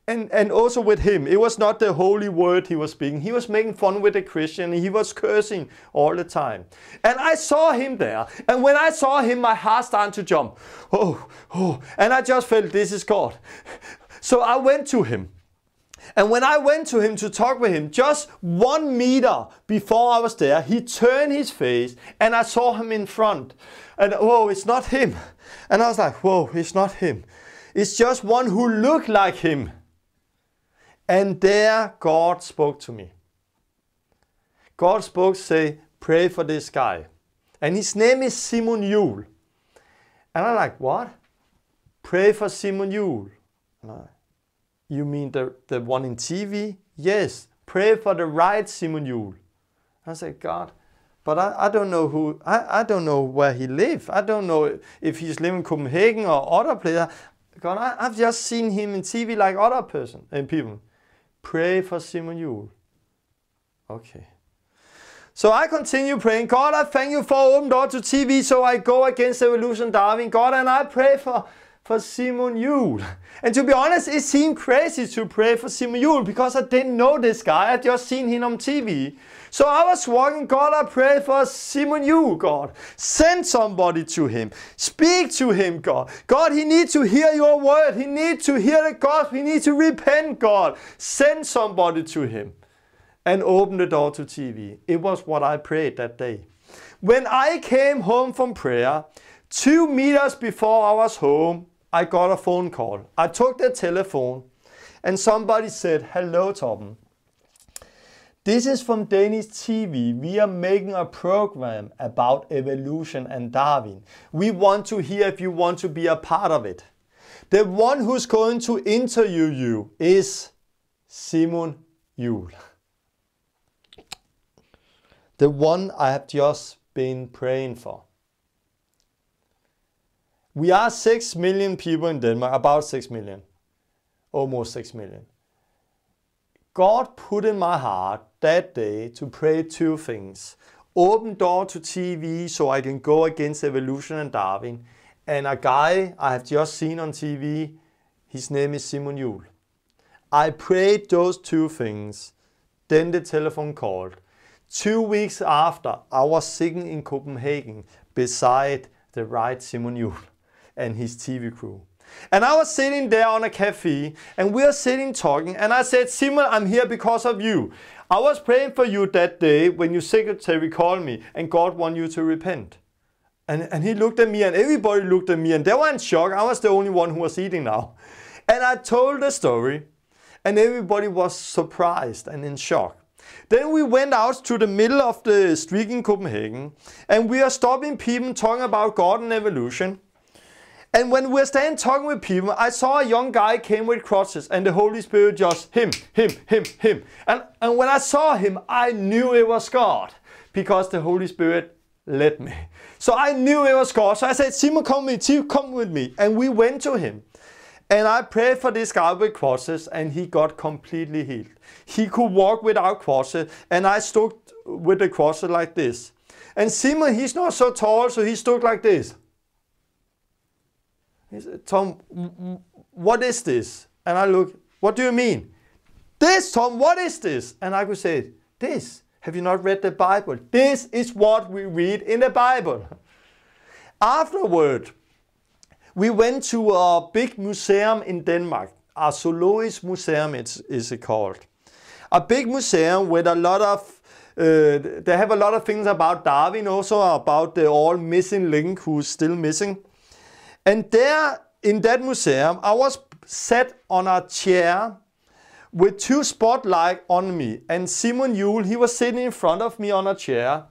And, and also with him, it was not the holy word he was speaking. He was making fun with the Christian. He was cursing all the time. And I saw him there. And when I saw him, my heart started to jump. Oh, oh. And I just felt this is God. So I went to him. And when I went to him to talk with him, just one meter before I was there, he turned his face and I saw him in front. And oh, it's not him. And I was like, whoa, it's not him. It's just one who looked like him. And there God spoke to me. God spoke, say, pray for this guy. And his name is Simon Jul. And I'm like, what? Pray for Simon Jul. You mean the, the one in TV? Yes. Pray for the right Simon Jul. I said, God, but I, I don't know who, I, I don't know where he lives. I don't know if he's living in Copenhagen or other place. God, I, I've just seen him in TV like other person and people. Pray for Simon Jul. Okay. So I continue praying. God, I thank you for open door to TV so I go against evolution Darwin. God, and I pray for, for Simon Jul. And to be honest, it seemed crazy to pray for Simon Jul because I didn't know this guy. I just seen him on TV. So I was walking, God, I pray for Simon Jul, God. Send somebody to him. Speak to him, God. God, he needs to hear your word. He needs to hear the gospel. He needs to repent, God. Send somebody to him and open the door to TV. It was what I prayed that day. When I came home from prayer, two meters before I was home, I got a phone call. I took the telephone and somebody said, Hello, Tom. This is from Danish TV. We are making a program about evolution and Darwin. We want to hear if you want to be a part of it. The one who's going to interview you is Simon Jul the one I have just been praying for. We are 6 million people in Denmark, about 6 million, almost 6 million. God put in my heart that day to pray two things. Open door to TV so I can go against evolution and Darwin. And a guy I have just seen on TV, his name is Simon Jul. I prayed those two things. Then the telephone called. Two weeks after, I was sitting in Copenhagen beside the right Simon Jul and his TV crew. And I was sitting there on a cafe and we are sitting talking and I said, Simon, I'm here because of you. I was praying for you that day when your secretary called me and God want you to repent. And, and he looked at me and everybody looked at me and they were in shock. I was the only one who was eating now. And I told the story and everybody was surprised and in shock. Then we went out to the middle of the street in Copenhagen and we are stopping people talking about God and evolution. And when we were standing talking with people, I saw a young guy came with crutches and the Holy Spirit just him, him, him, him. And, and when I saw him, I knew it was God because the Holy Spirit led me. So I knew it was God. So I said, Simon, come with me, come with me. And we went to him. And I prayed for this guy with crutches and he got completely healed. He could walk without crutches and I stood with the crutches like this. And Simon, he's not so tall, so he stood like this. He said, Tom, what is this? And I look, what do you mean? This, Tom, what is this? And I could say, this. Have you not read the Bible? This is what we read in the Bible. Afterward, we went to a big museum in Denmark. A museum it's, is it called. A big museum with a lot of uh, they have a lot of things about Darwin also about the all missing link who's still missing. And there in that museum I was sat on a chair with two spotlight on me. And Simon Jul he was sitting in front of me on a chair.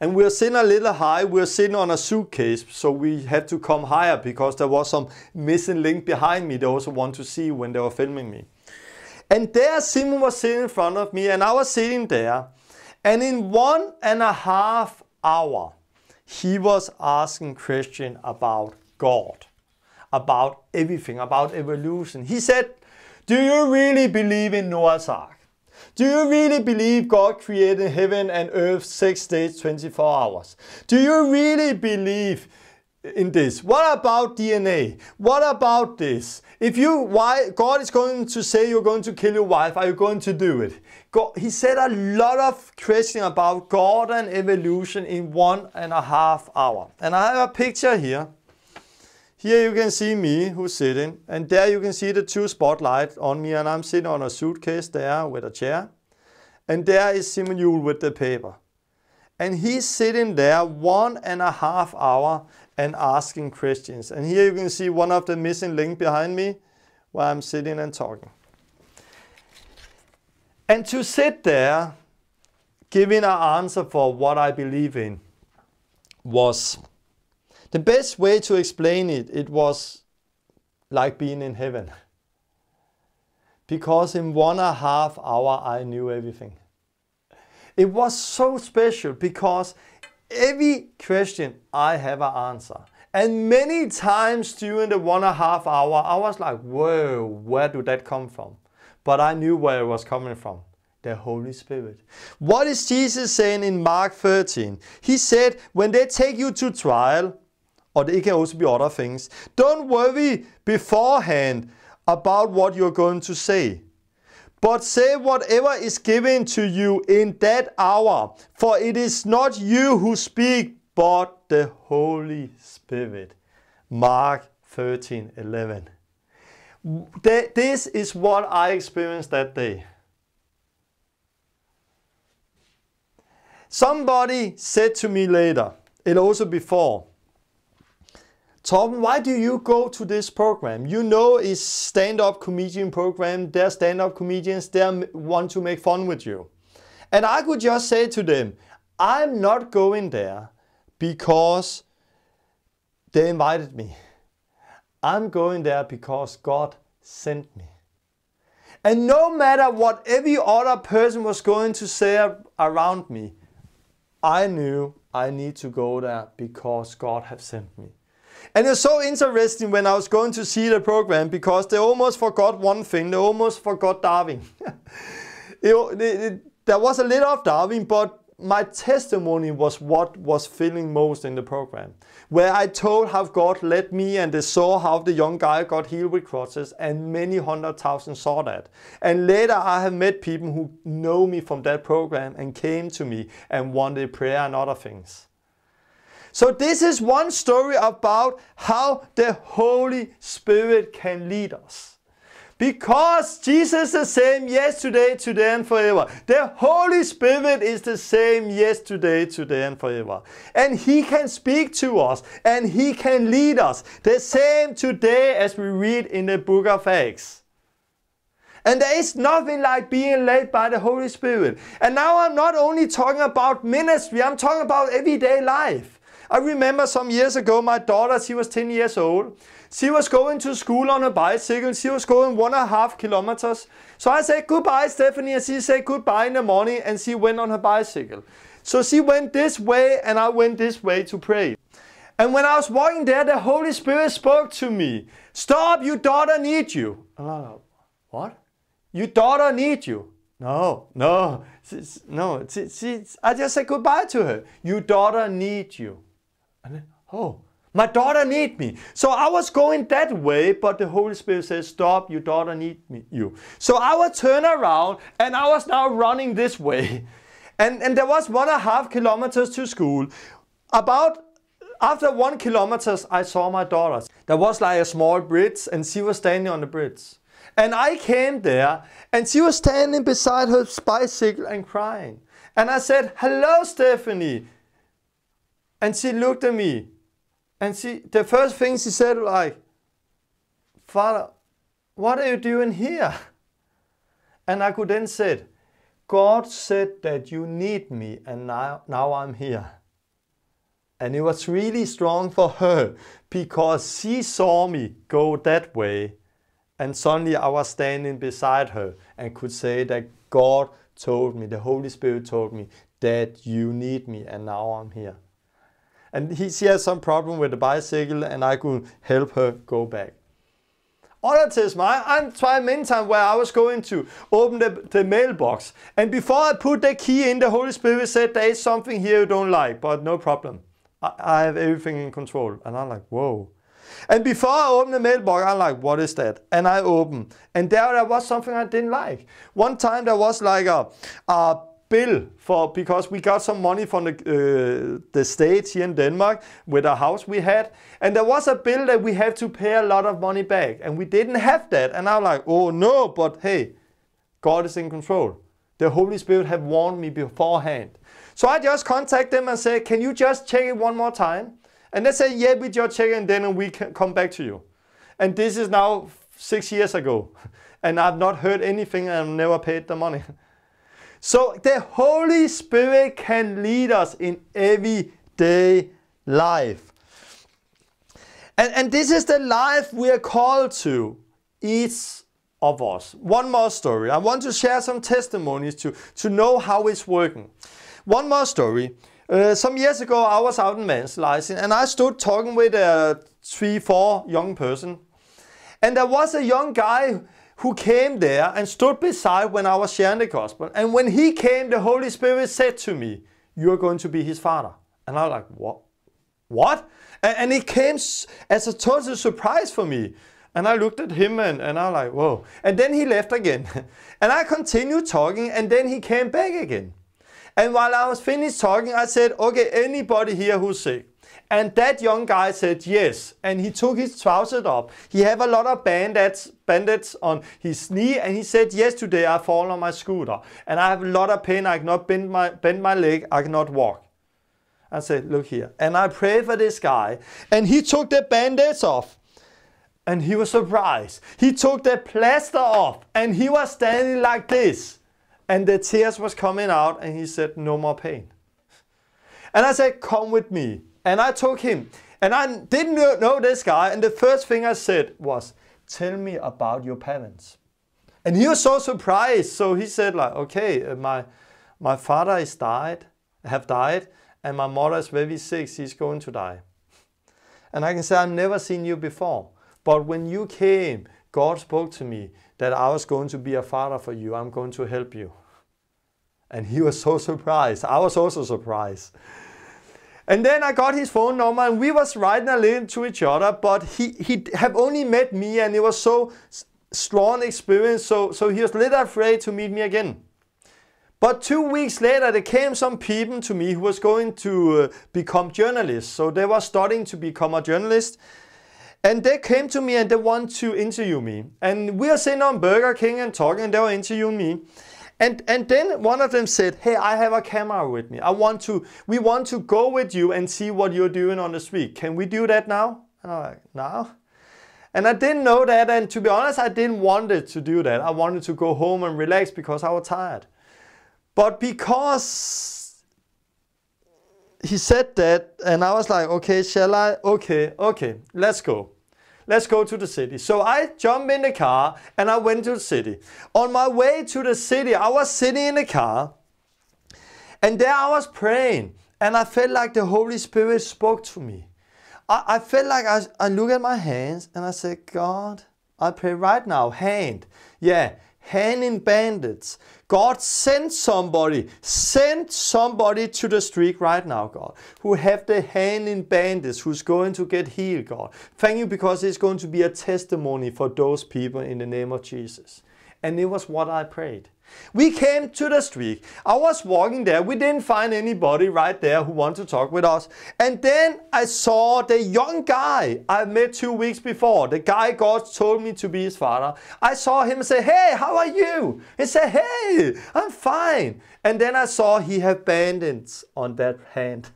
And we were sitting a little high, we were sitting on a suitcase, so we had to come higher because there was some missing link behind me. They also want to see when they were filming me. And there Simon was sitting in front of me. And I was sitting there. And in one and a half hour, he was asking Christian about God, about everything, about evolution. He said, do you really believe in Noah's Ark? Do you really believe God created heaven and earth six days, 24 hours? Do you really believe in this? What about DNA? What about this? If you, why, God is going to say you're going to kill your wife, are you going to do it? God, he said a lot of questions about God and evolution in one and a half hour. And I have a picture here. Here you can see me who's sitting, and there you can see the two spotlights on me, and I'm sitting on a suitcase there with a chair. And there is Simon Jul with the paper. And he's sitting there one and a half hour and asking questions. And here you can see one of the missing link behind me where I'm sitting and talking. And to sit there giving an answer for what I believe in was the best way to explain it, it was like being in heaven. Because in one and a half hour I knew everything. It was so special because every question I have an answer. And many times during the one and a half hour, I was like, whoa, where did that come from? But I knew where it was coming from the Holy Spirit. What is Jesus saying in Mark 13? He said, when they take you to trial, or it can also be other things, don't worry beforehand about what you're going to say. But say whatever is given to you in that hour, for it is not you who speak, but the Holy Spirit. Mark 13 11. This is what I experienced that day. Somebody said to me later, and also before, Tom, why do you go to this program? You know it's stand-up comedian program. They're stand-up comedians. They want to make fun with you. And I could just say to them, I'm not going there because they invited me. I'm going there because God sent me. And no matter what every other person was going to say around me, I knew I need to go there because God had sent me. And it's so interesting when I was going to see the program because they almost forgot one thing. They almost forgot Darwin. it, it, it, there was a little of Darwin, but my testimony was what was feeling most in the program, where I told how God led me and they saw how the young guy got healed with crutches and many hundred thousand saw that. And later I have met people who know me from that program and came to me and wanted prayer and other things. So this is one story about how the Holy Spirit can lead us. Because Jesus is the same yesterday, today, and forever. The Holy Spirit is the same yesterday, today, and forever. And He can speak to us and He can lead us the same today as we read in the book of Acts. And there is nothing like being led by the Holy Spirit. And now I'm not only talking about ministry, I'm talking about everyday life. I remember some years ago, my daughter, she was 10 years old. She was going to school on a bicycle. She was going one and a half kilometers. So I said goodbye, Stephanie, and she said goodbye in the morning, and she went on her bicycle. So she went this way, and I went this way to pray. And when I was walking there, the Holy Spirit spoke to me. Stop, your daughter needs you. What? Your daughter needs you. No, no, no. She, she, I just said goodbye to her. Your daughter needs you. And then, oh, my daughter need me. So I was going that way, but the Holy Spirit says, stop, your daughter need me, you. So I would turn around and I was now running this way. And, and there was one and a half kilometers to school. About after one kilometers, I saw my daughter. There was like a small bridge and she was standing on the bridge. And I came there and she was standing beside her bicycle and crying. And I said, hello, Stephanie. And she looked at me and she, the first thing she said was like, Father, what are you doing here? And I could then said, God said that you need me and now, now I'm here. And it was really strong for her because she saw me go that way. And suddenly I was standing beside her and could say that God told me, the Holy Spirit told me that you need me and now I'm here and he, she has some problem with the bicycle and I could help her go back. Other times, I tried many times where I was going to open the, the mailbox and before I put the key in, the Holy Spirit said there is something here you don't like, but no problem. I, I have everything in control. And I'm like, whoa. And before I open the mailbox, I'm like, what is that? And I open. And there, there was something I didn't like. One time there was like a, a bill for because we got some money from the uh, the states here in Denmark with a house we had, and there was a bill that we had to pay a lot of money back, and we didn't have that. And I'm like, oh no, but hey, God is in control. The Holy Spirit have warned me beforehand. So I just contact them and say, can you just check it one more time? And they say, yeah, we just check it and then we can come back to you. And this is now six years ago. And I've not heard anything and I've never paid the money. So the Holy Spirit can lead us in everyday life. And, and this is the life we are called to, each of us. One more story. I want to share some testimonies to, to know how it's working. One more story. Uh, some years ago, I was out in evangelizing and I stood talking with a three, four young person. And there was a young guy who came there and stood beside when I was sharing the gospel. And when he came, the Holy Spirit said to me, You're going to be his father. And I was like, What? What? And, and it came as a total surprise for me. And I looked at him and, and I was like, Whoa. And then he left again. and I continued talking, and then he came back again. And while I was finished talking, I said, Okay, anybody here who's sick? And that young guy said yes. And he took his trousers off. He had a lot of bandage, bandage on his knee. And he said, yes, today I fall on my scooter. And I have a lot of pain. I cannot bend my, bend my leg. I cannot walk. I said, look here. And I prayed for this guy. And he took the bandage off. And he was surprised. He took the plaster off. And he was standing like this. And the tears was coming out. And he said, no more pain. And I said, come with me. And I took him. And I didn't know this guy. And the first thing I said was, tell me about your parents. And he was so surprised. So he said like, okay, uh, my, my father is died, have died, and my mother is very sick. She's going to die. And I can say, I've never seen you before. But when you came, God spoke to me that I was going to be a father for you. I'm going to help you. And he was so surprised. I was also surprised. And then I got his phone number and we was writing a little to each other, but he, he have only met me and it was so strong experience, so, so he was little afraid to meet me again. But two weeks later, there came some people to me who was going to uh, become journalists. So they were studying to become a journalist. And they came to me and they want to interview me. And we are sitting on Burger King and talking and they were interviewing me. And, and then one of them said, hey, I have a camera with me. I want to, we want to go with you and see what you're doing on the street. Can we do that now? And I'm like, now? And I didn't know that. And to be honest, I didn't want it to do that. I wanted to go home and relax because I was tired. But because he said that, and I was like, okay, shall I? Okay, okay, let's go let's go to the city. So I jumped in the car and I went to the city. On my way to the city, I was sitting in the car and there I was praying and I felt like the Holy Spirit spoke to me. I, I felt like I, I look at my hands and I said, God, I pray right now, hand. Yeah, hand in bandits. God send somebody, send somebody to the street right now, God, who have the hand in bandits, who's going to get healed, God. Thank you because it's going to be a testimony for those people in the name of Jesus. And it was what I prayed. We came to the street. I was walking there. We didn't find anybody right there who wanted to talk with us. And then I saw the young guy I met two weeks before, the guy God told me to be his father. I saw him say, Hey, how are you? He said, Hey, I'm fine. And then I saw he had bandages on that hand.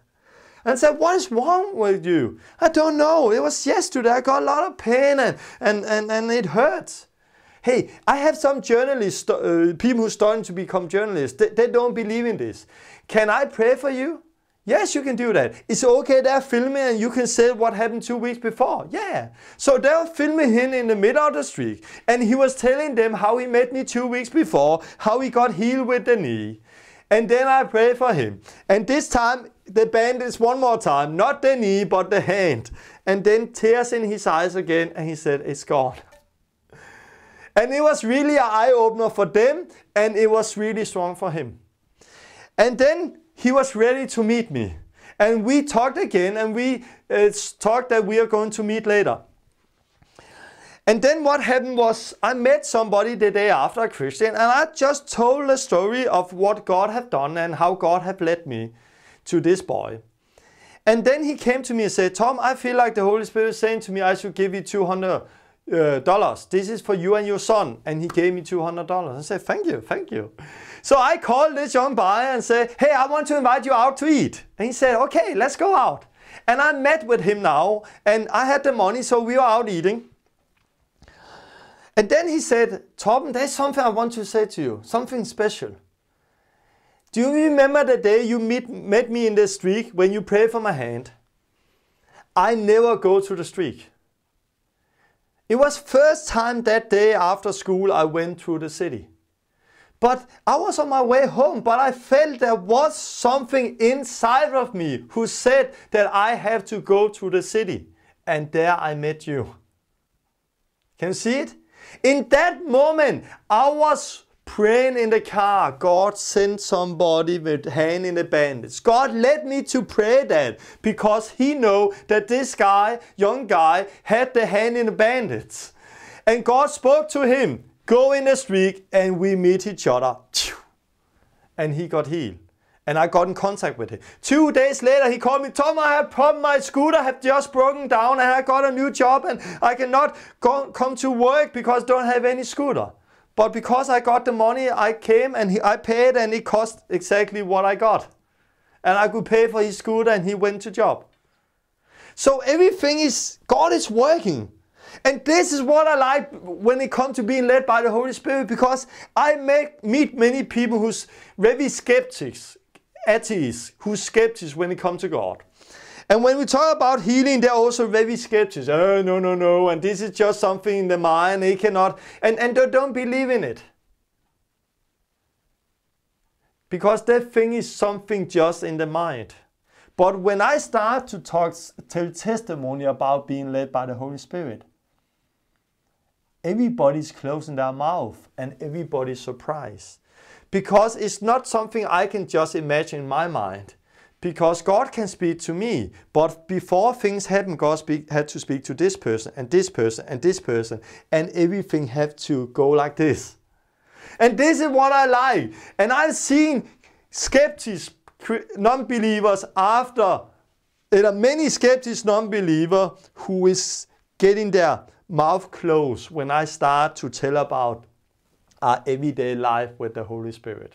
And said, What is wrong with you? I don't know. It was yesterday. I got a lot of pain and, and, and, and it hurts. Hey, I have some journalists, uh, people who starting to become journalists. They, they don't believe in this. Can I pray for you? Yes, you can do that. It's okay, they're filming and you can say what happened two weeks before. Yeah. So they were filming him in the middle of the street and he was telling them how he met me two weeks before, how he got healed with the knee. And then I prayed for him. And this time the band is one more time, not the knee, but the hand. And then tears in his eyes again and he said, it's gone. And it was really an eye opener for them, and it was really strong for him. And then he was ready to meet me. And we talked again, and we uh, talked that we are going to meet later. And then what happened was I met somebody the day after a Christian and I just told the story of what God had done and how God had led me to this boy. And then he came to me and said, Tom, I feel like the Holy Spirit is saying to me, I should give you 200 uh, dollars. This is for you and your son. And he gave me $200. I said, thank you, thank you. So I called this young boy and said, hey, I want to invite you out to eat. And he said, okay, let's go out. And I met with him now and I had the money, so we were out eating. And then he said, Tom, there's something I want to say to you, something special. Do you remember the day you meet, met me in the street when you prayed for my hand? I never go to the street. It was first time that day after school I went through the city. But I was on my way home, but I felt there was something inside of me who said that I have to go to the city. And there I met you. Can you see it? In that moment, I was praying in the car, God sent somebody with hand in the bandage. God led me to pray that because he know that this guy, young guy, had the hand in the bandage. And God spoke to him, go in the street and we meet each other. And he got healed. And I got in contact with him. Two days later, he called me, Tom, I have problem. My scooter have just broken down and I got a new job and I cannot go, come to work because I don't have any scooter. But because I got the money, I came and he, I paid and it cost exactly what I got. And I could pay for his scooter and he went to job. So everything is, God is working. And this is what I like when it comes to being led by the Holy Spirit because I make, meet many people who's very skeptics, atheists, who's skeptics when it comes to God. And when we talk about healing, they're also very skeptical. Oh, no, no, no. And this is just something in the mind. They cannot. And, and they don't believe in it. Because that thing is something just in the mind. But when I start to talk, tell testimony about being led by the Holy Spirit, everybody's closing their mouth and everybody's surprised. Because it's not something I can just imagine in my mind because God can speak to me. But before things happen, God speak, had to speak to this person and this person and this person, and everything had to go like this. And this is what I like. And I've seen skeptics, non-believers after, there are many skeptics non-believer who is getting their mouth closed when I start to tell about our everyday life with the Holy Spirit.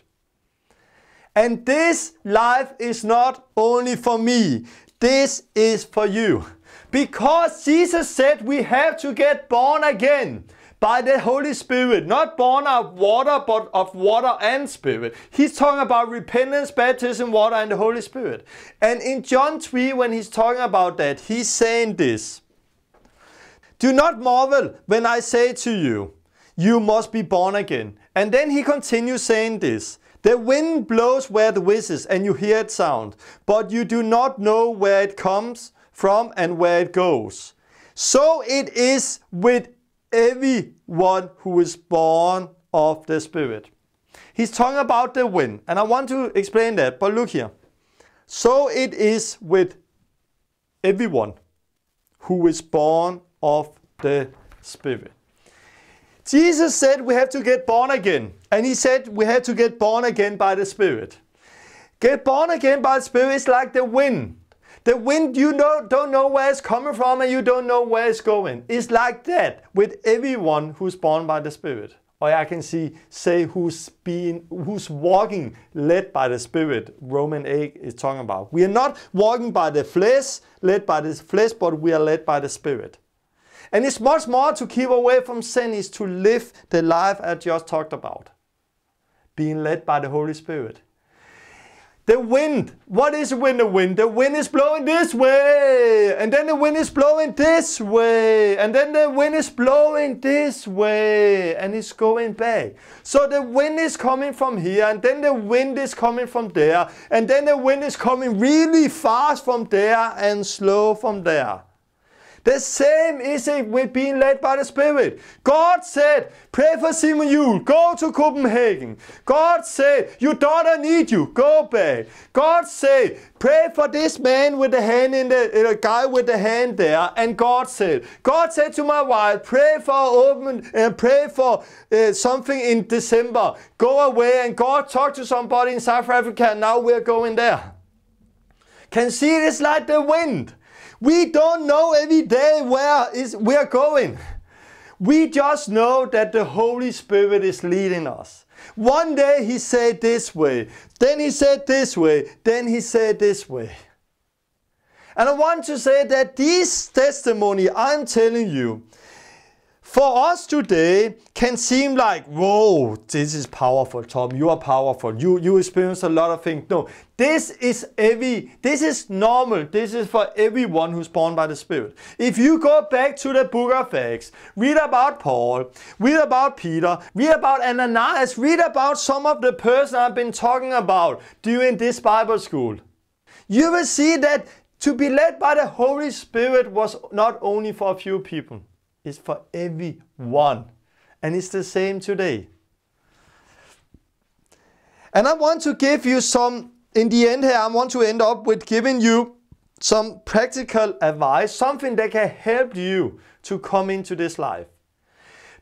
And this life is not only for me, this is for you. Because Jesus said we have to get born again by the Holy Spirit, not born of water, but of water and spirit. He's talking about repentance, baptism, water, and the Holy Spirit. And in John 3, when he's talking about that, he's saying this Do not marvel when I say to you, you must be born again. And then he continues saying this the wind blows where it wishes and you hear its sound, but you do not know where it comes from and where it goes. So it is with everyone who is born of the Spirit. He's talking about the wind, and I want to explain that, but look here. So it is with everyone who is born of the Spirit. Jesus said we have to get born again. And he said we have to get born again by the Spirit. Get born again by the Spirit is like the wind. The wind, you know, don't know where it's coming from and you don't know where it's going. It's like that with everyone who's born by the Spirit. Or I can see, say who's being, who's walking led by the Spirit. Roman 8 is talking about. We are not walking by the flesh, led by the flesh, but we are led by the Spirit. And it's much more to keep away from sin is to live the life I just talked about. Being led by the Holy Spirit. The wind. What is wind? The wind. The wind is blowing this way. And then the wind is blowing this way. And then the wind is blowing this way. And it's going back. So the wind is coming from here. And then the wind is coming from there. And then the wind is coming really fast from there and slow from there. The same is it with being led by the Spirit. God said, pray for Simon Jul, go to Copenhagen. God said, your daughter need you, go back. God said, pray for this man with the hand in the, the guy with the hand there. And God said, God said to my wife, pray for open and uh, pray for uh, something in December. Go away and God talked to somebody in South Africa. and Now we're going there. Can see this like the wind. We don't know every day where is we're going. We just know that the Holy Spirit is leading us. One day he said this way, then he said this way, then he said this way. And I want to say that this testimony I'm telling you for us today can seem like, whoa, this is powerful, Tom. You are powerful. You, you experience a lot of things. No, this is every, this is normal. This is for everyone who's born by the Spirit. If you go back to the book of Acts, read about Paul, read about Peter, read about Ananias, read about some of the person I've been talking about during this Bible school. You will see that to be led by the Holy Spirit was not only for a few people is for everyone. And it's the same today. And I want to give you some, in the end here, I want to end up with giving you some practical advice, something that can help you to come into this life.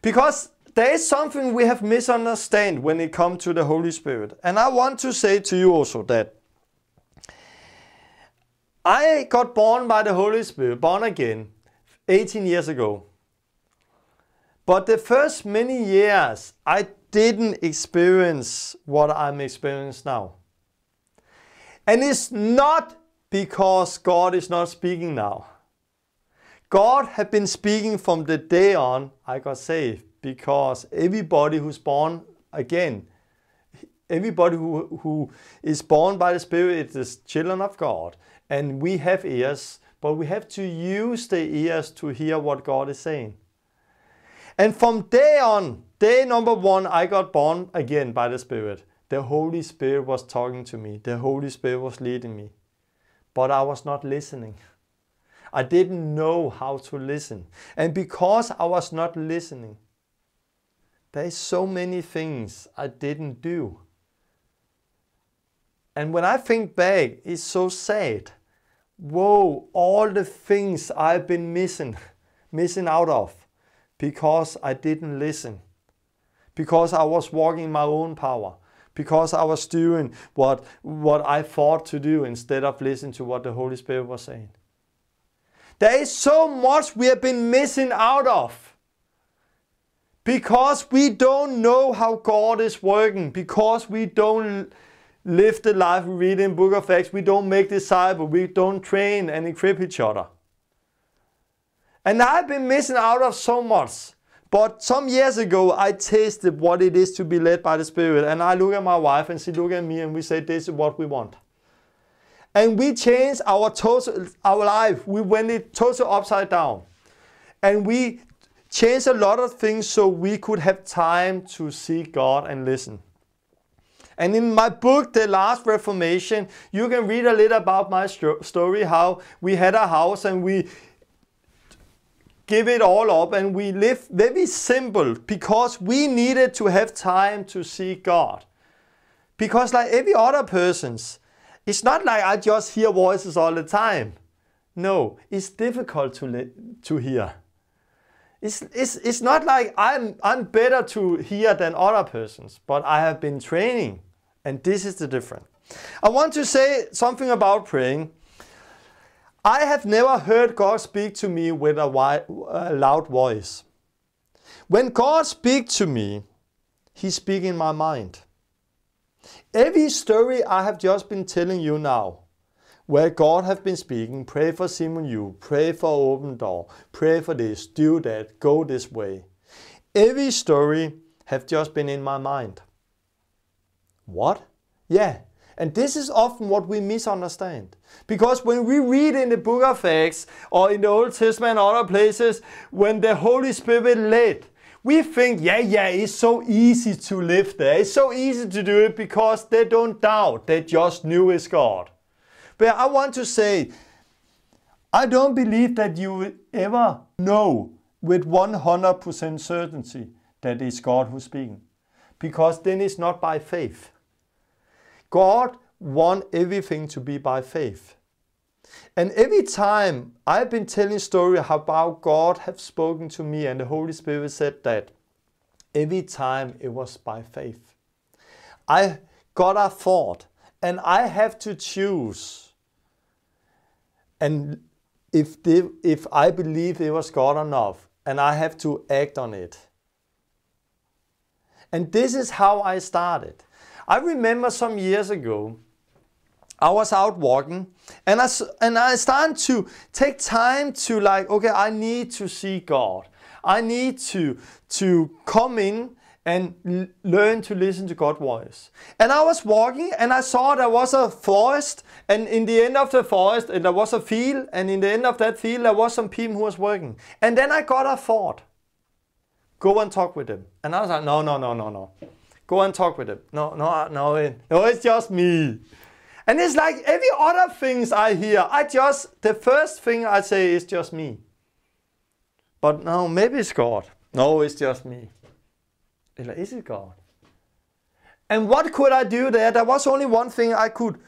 Because there is something we have misunderstood when it comes to the Holy Spirit. And I want to say to you also that I got born by the Holy Spirit, born again, 18 years ago. But the first many years, I didn't experience what I'm experiencing now. And it's not because God is not speaking now. God had been speaking from the day on I got saved because everybody who's born again, everybody who, who is born by the Spirit is children of God. And we have ears, but we have to use the ears to hear what God is saying. And from day on, day number one, I got born again by the Spirit. The Holy Spirit was talking to me. The Holy Spirit was leading me. But I was not listening. I didn't know how to listen. And because I was not listening, there's so many things I didn't do. And when I think back, it's so sad. Whoa, all the things I've been missing, missing out of because I didn't listen, because I was walking my own power, because I was doing what, what I thought to do instead of listening to what the Holy Spirit was saying. There is so much we have been missing out of. Because we don't know how God is working, because we don't live the life we read in Book of Acts, we don't make disciples, we don't train and equip each other. And I've been missing out of so much. But some years ago, I tasted what it is to be led by the Spirit. And I look at my wife and she look at me and we say, this is what we want. And we changed our total, our life. We went it total upside down. And we changed a lot of things so we could have time to see God and listen. And in my book, The Last Reformation, you can read a little about my story, how we had a house and we give it all up and we live very simple because we needed to have time to see God. Because like every other person's, it's not like I just hear voices all the time. No, it's difficult to, to hear. It's, it's, it's not like I'm, I'm better to hear than other persons, but I have been training and this is the difference. I want to say something about praying I have never heard God speak to me with a, a loud voice. When God speaks to me, He speaks in my mind. Every story I have just been telling you now, where God have been speaking, pray for Simon Jul, pray for open door, pray for this, do that, go this way. Every story have just been in my mind. What? Yeah, and this is often what we misunderstand. Because when we read in the book of Acts or in the Old Testament other places, when the Holy Spirit led, we think, yeah, yeah, it's so easy to live there. It's so easy to do it because they don't doubt. They just knew it's God. But I want to say, I don't believe that you will ever know with 100% certainty that it's God who's speaking. Because then it's not by faith. God wants everything to be by faith. And every time I've been telling story about God have spoken to me and the Holy Spirit said that, every time it was by faith. I got a thought and I have to choose. And if, they, if I believe it was God enough, and I have to act on it. And this is how I started. I remember some years ago, I was out walking and I, and I started to take time to like, okay, I need to see God. I need to, to come in and learn to listen to God's voice. And I was walking and I saw there was a forest and in the end of the forest and there was a field and in the end of that field there was some people who was working. And then I got a thought. Go and talk with them. And I was like, no, no, no, no, no. Go and talk with them. No, no, uh, no, no, it's just me. And it's like every other things I hear, I just, the first thing I say is just me. But no, maybe it's God. No, it's just me. Is it God? And what could I do there? There was only one thing I could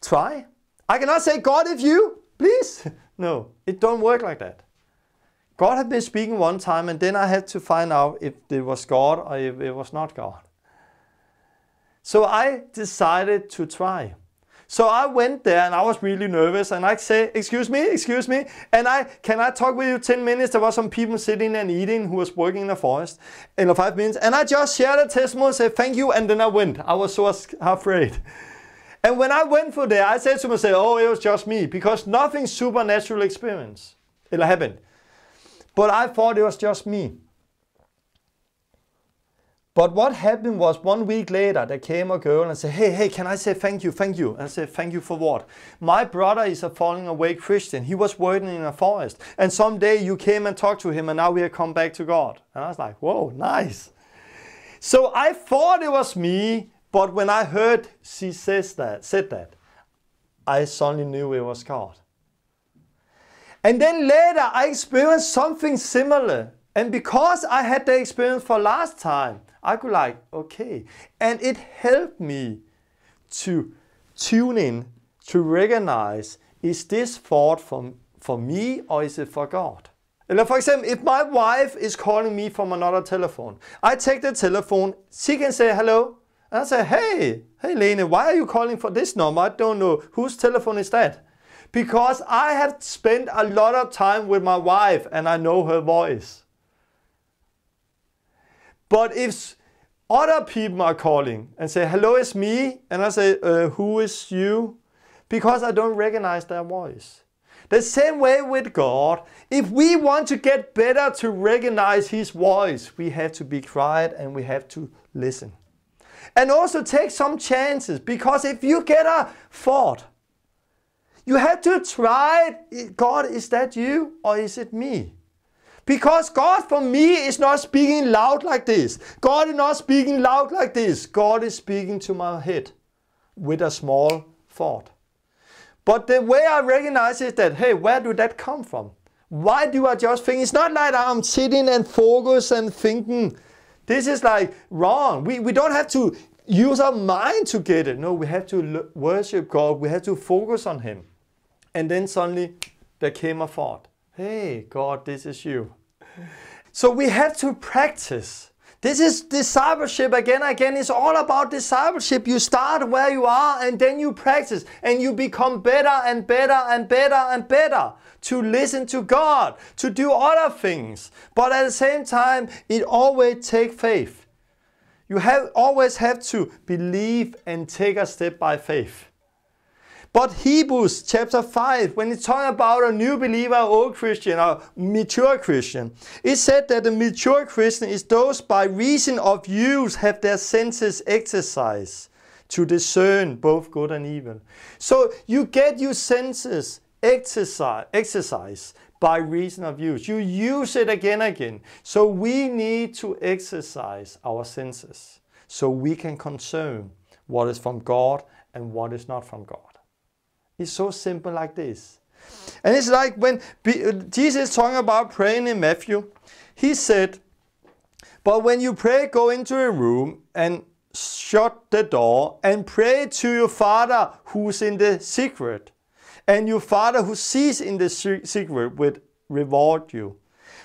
try. I cannot say, God, if you, please. No, it don't work like that. God had been speaking one time and then I had to find out if it was God or if it was not God. So I decided to try. So I went there and I was really nervous and I say, excuse me, excuse me. And I, can I talk with you 10 minutes? There was some people sitting and eating who was working in the forest in the five minutes. And I just shared a testimony said, thank you. And then I went. I was so afraid. And when I went for there, I said to myself, oh, it was just me because nothing supernatural experience. It happened. But I thought it was just me. But what happened was one week later, there came a girl and said, hey, hey, can I say thank you, thank you? And I said, thank you for what? My brother is a falling away Christian. He was working in a forest. And someday you came and talked to him and now we have come back to God. And I was like, whoa, nice. So I thought it was me, but when I heard she says that, said that, I suddenly knew it was God. And then later I experienced something similar. And because I had the experience for last time, I could like, okay. And it helped me to tune in, to recognize, is this thought from, for me or is it for God? Eller for example, if my wife is calling me from another telephone, I take the telephone, she can say hello, and I say, hey, hey Lene, why are you calling for this number? I don't know. Whose telephone is that? Because I have spent a lot of time with my wife and I know her voice. But if other people are calling and say, hello, it's me, and I say, uh, who is you? Because I don't recognize their voice. The same way with God, if we want to get better to recognize His voice, we have to be quiet and we have to listen. And also take some chances, because if you get a thought, you have to try, it. God, is that you or is it me? Because God for me is not speaking loud like this. God is not speaking loud like this. God is speaking to my head with a small thought. But the way I recognize is that, hey, where did that come from? Why do I just think? It's not like I'm sitting and focus and thinking. This is like wrong. We, we don't have to use our mind to get it. No, we have to worship God. We have to focus on Him. And then suddenly there came a thought. Hey, God, this is you. So we have to practice. This is discipleship again again. It's all about discipleship. You start where you are and then you practice and you become better and better and better and better to listen to God, to do other things. But at the same time, it always takes faith. You have always have to believe and take a step by faith. But Hebrews chapter 5, when it's talking about a new believer, old Christian, or mature Christian, it said that the mature Christian is those by reason of use have their senses exercised to discern both good and evil. So you get your senses exercise, exercise by reason of use. You use it again and again. So we need to exercise our senses so we can concern what is from God and what is not from God. It's so simple like this. And it's like when Jesus is talking about praying in Matthew, he said, But when you pray, go into a room and shut the door and pray to your Father who's in the secret. And your Father who sees in the secret will reward you.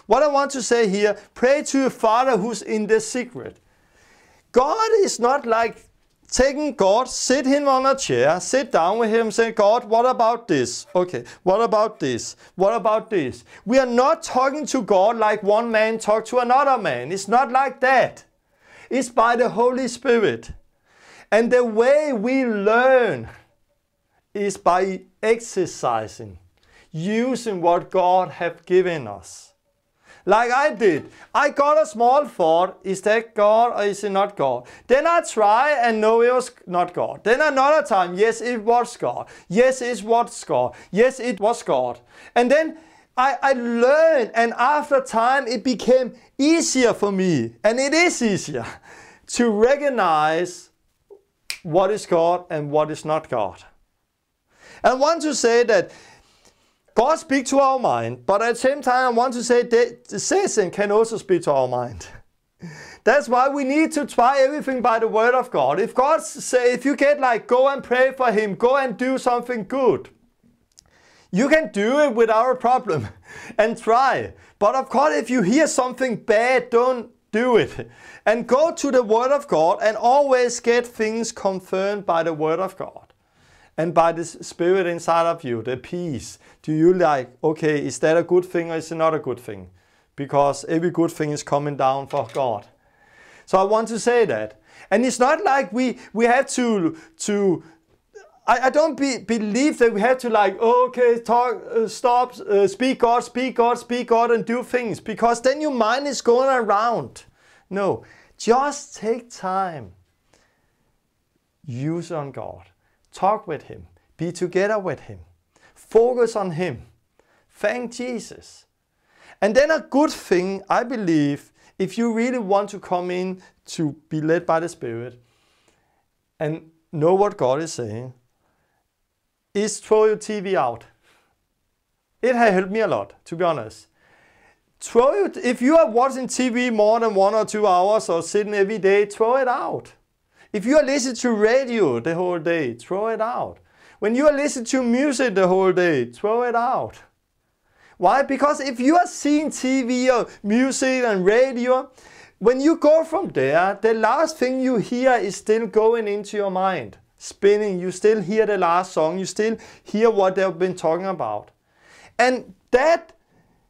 What I want to say here, pray to your Father who's in the secret. God is not like taking God, sit him on a chair, sit down with him, say, God, what about this? Okay, what about this? What about this? We are not talking to God like one man talk to another man. It's not like that. It's by the Holy Spirit. And the way we learn is by exercising, using what God have given us like I did. I got a small thought, is that God or is it not God? Then I try and know it was not God. Then another time, yes, it was God. Yes, it was God. Yes, it was God. And then I, I learned, and after time, it became easier for me, and it is easier to recognize what is God and what is not God. And want to say that God speaks to our mind, but at the same time, I want to say that Satan can also speak to our mind. That's why we need to try everything by the word of God. If God say, if you get like, go and pray for him, go and do something good, you can do it without a problem and try. But of course, if you hear something bad, don't do it. And go to the word of God and always get things confirmed by the word of God and by the spirit inside of you, the peace, do you like, okay, is that a good thing or is it not a good thing? Because every good thing is coming down for God. So I want to say that. And it's not like we, we have to, to I, I don't be, believe that we have to like, okay, talk, uh, stop, uh, speak God, speak God, speak God and do things. Because then your mind is going around. No, just take time. Use on God. Talk with Him. Be together with Him. Focus on Him. Thank Jesus. And then a good thing, I believe, if you really want to come in to be led by the Spirit and know what God is saying, is throw your TV out. It has helped me a lot, to be honest. Throw it, if you are watching TV more than one or two hours or sitting every day, throw it out. If you are listening to radio the whole day, throw it out. When you are listening to music the whole day, throw it out. Why? Because if you are seeing TV or music and radio, when you go from there, the last thing you hear is still going into your mind, spinning. You still hear the last song, you still hear what they've been talking about. And that,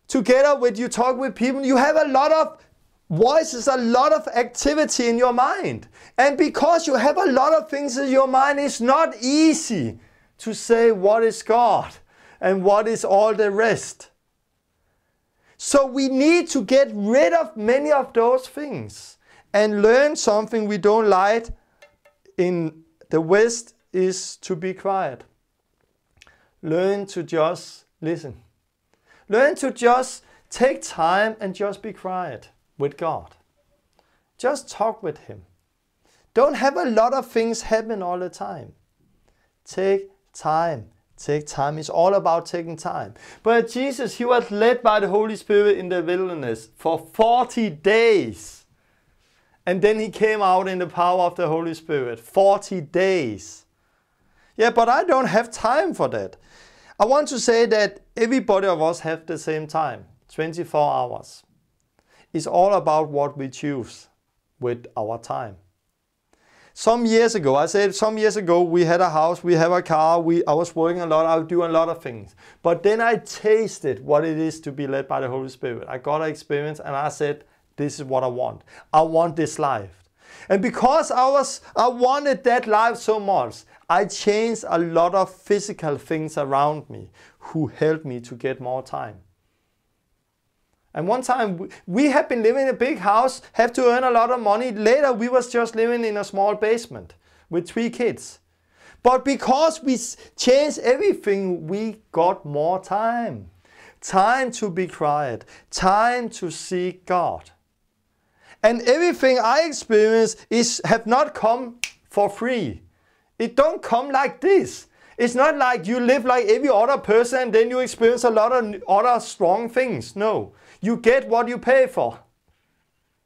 together with you talk with people, you have a lot of voices a lot of activity in your mind. And because you have a lot of things in your mind, it's not easy to say what is God and what is all the rest. So we need to get rid of many of those things and learn something we don't like in the West is to be quiet. Learn to just listen. Learn to just take time and just be quiet with God. Just talk with Him. Don't have a lot of things happen all the time. Take time. Take time. It's all about taking time. But Jesus, He was led by the Holy Spirit in the wilderness for 40 days. And then He came out in the power of the Holy Spirit. 40 days. Yeah, but I don't have time for that. I want to say that everybody of us have the same time 24 hours. It's all about what we choose with our time. Some years ago, I said some years ago, we had a house, we have a car, we, I was working a lot, I was doing a lot of things. But then I tasted what it is to be led by the Holy Spirit. I got an experience and I said, this is what I want. I want this life. And because I was, I wanted that life so much, I changed a lot of physical things around me who helped me to get more time. And one time we had been living in a big house, have to earn a lot of money. Later we was just living in a small basement with three kids. But because we changed everything, we got more time. Time to be quiet, time to seek God. And everything I experience is have not come for free. It don't come like this. It's not like you live like every other person and then you experience a lot of other strong things. No. You get what you pay for.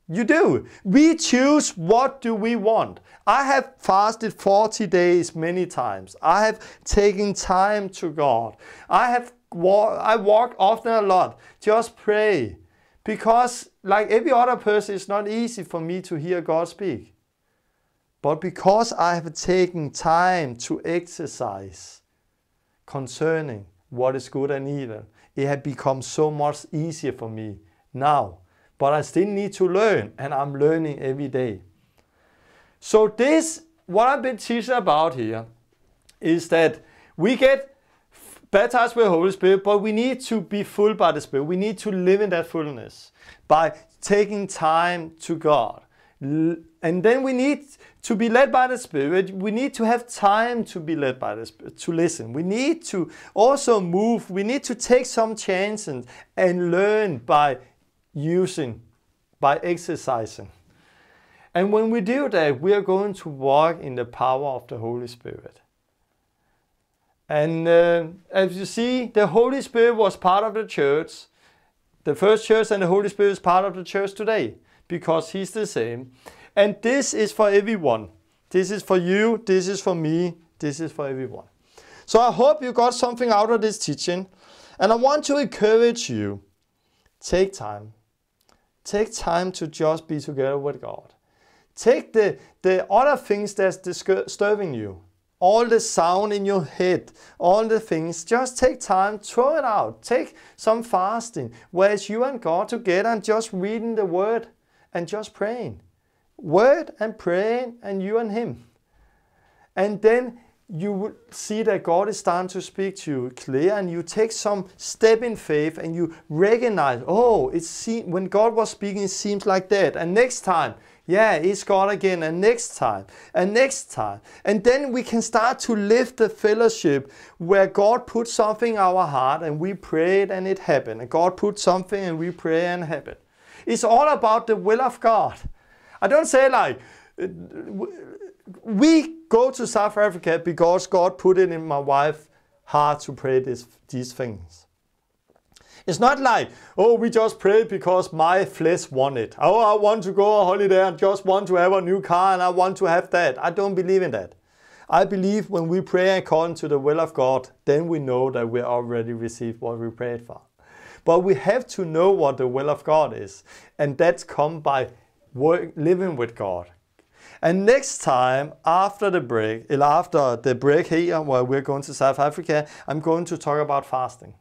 You do. We choose what do we want. I have fasted 40 days many times. I have taken time to God. I have I walk often a lot. Just pray. Because like every other person, it's not easy for me to hear God speak. But because I have taken time to exercise concerning what is good and evil, it had become so much easier for me now. But I still need to learn, and I'm learning every day. So this, what I've been teaching about here, is that we get baptized with the Holy Spirit, but we need to be full by the Spirit. We need to live in that fullness by taking time to God. And then we need to be led by the Spirit. We need to have time to be led by the Spirit, to listen. We need to also move. We need to take some chances and learn by using, by exercising. And when we do that, we are going to walk in the power of the Holy Spirit. And uh, as you see, the Holy Spirit was part of the church. The first church and the Holy Spirit is part of the church today because He's the same. And this is for everyone. This is for you, this is for me, this is for everyone. So I hope you got something out of this teaching. And I want to encourage you take time. Take time to just be together with God. Take the, the other things that's disturbing you all the sound in your head, all the things, just take time, throw it out. Take some fasting where it's you and God together and just reading the word and just praying. Word and praying and you and Him. And then you will see that God is starting to speak to you clear and you take some step in faith and you recognize, oh, it seems when God was speaking, it seems like that. And next time yeah, it's God again, and next time, and next time. And then we can start to live the fellowship where God put something in our heart and we prayed and it happened. And God put something and we pray and happen. It's all about the will of God. I don't say like, we go to South Africa because God put it in my wife's heart to pray this, these things. It's not like, oh, we just pray because my flesh want it. Oh, I want to go on holiday and just want to have a new car and I want to have that. I don't believe in that. I believe when we pray according to the will of God, then we know that we already received what we prayed for. But we have to know what the will of God is. And that's come by work, living with God. And next time, after the break, after the break here, where we're going to South Africa, I'm going to talk about fasting.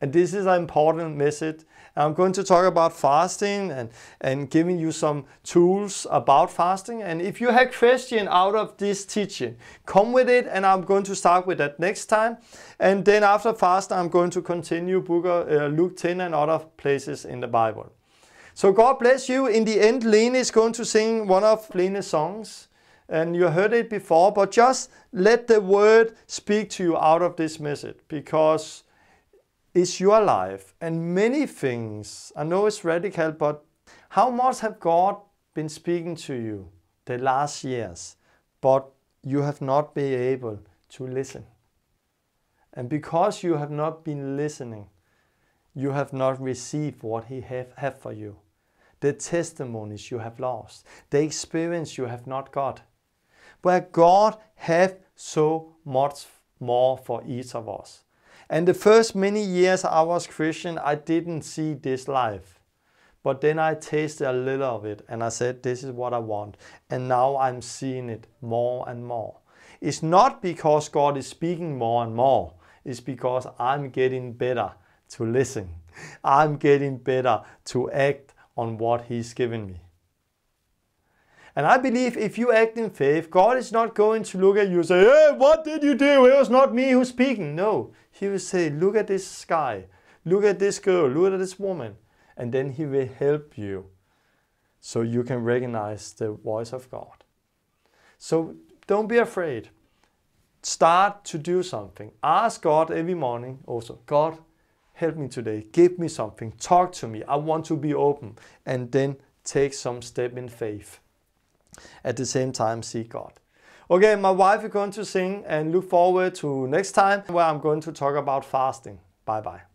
And this is an important message. I'm going to talk about fasting and, and giving you some tools about fasting. And if you have question out of this teaching, come with it and I'm going to start with that next time. And then after fasting, I'm going to continue uh, Luke 10 and other places in the Bible. So God bless you. In the end, Lene is going to sing one of Lene's songs. And you heard it before, but just let the word speak to you out of this message because it's your life and many things. I know it's radical, but how much have God been speaking to you the last years, but you have not been able to listen? And because you have not been listening, you have not received what He have, have for you. The testimonies you have lost, the experience you have not got. Where God have so much more for each of us. And the first many years I was Christian, I didn't see this life. But then I tasted a little of it and I said, this is what I want. And now I'm seeing it more and more. It's not because God is speaking more and more. It's because I'm getting better to listen. I'm getting better to act on what He's given me. And I believe if you act in faith, God is not going to look at you and say, Hey, what did you do? It was not me who's speaking. No, he will say, Look at this sky, look at this girl, look at this woman. And then He will help you so you can recognize the voice of God. So don't be afraid. Start to do something. Ask God every morning also, God, help me today. Give me something. Talk to me. I want to be open. And then take some step in faith. At the same time, see God. Okay, my wife is going to sing and look forward to next time where I'm going to talk about fasting. Bye bye.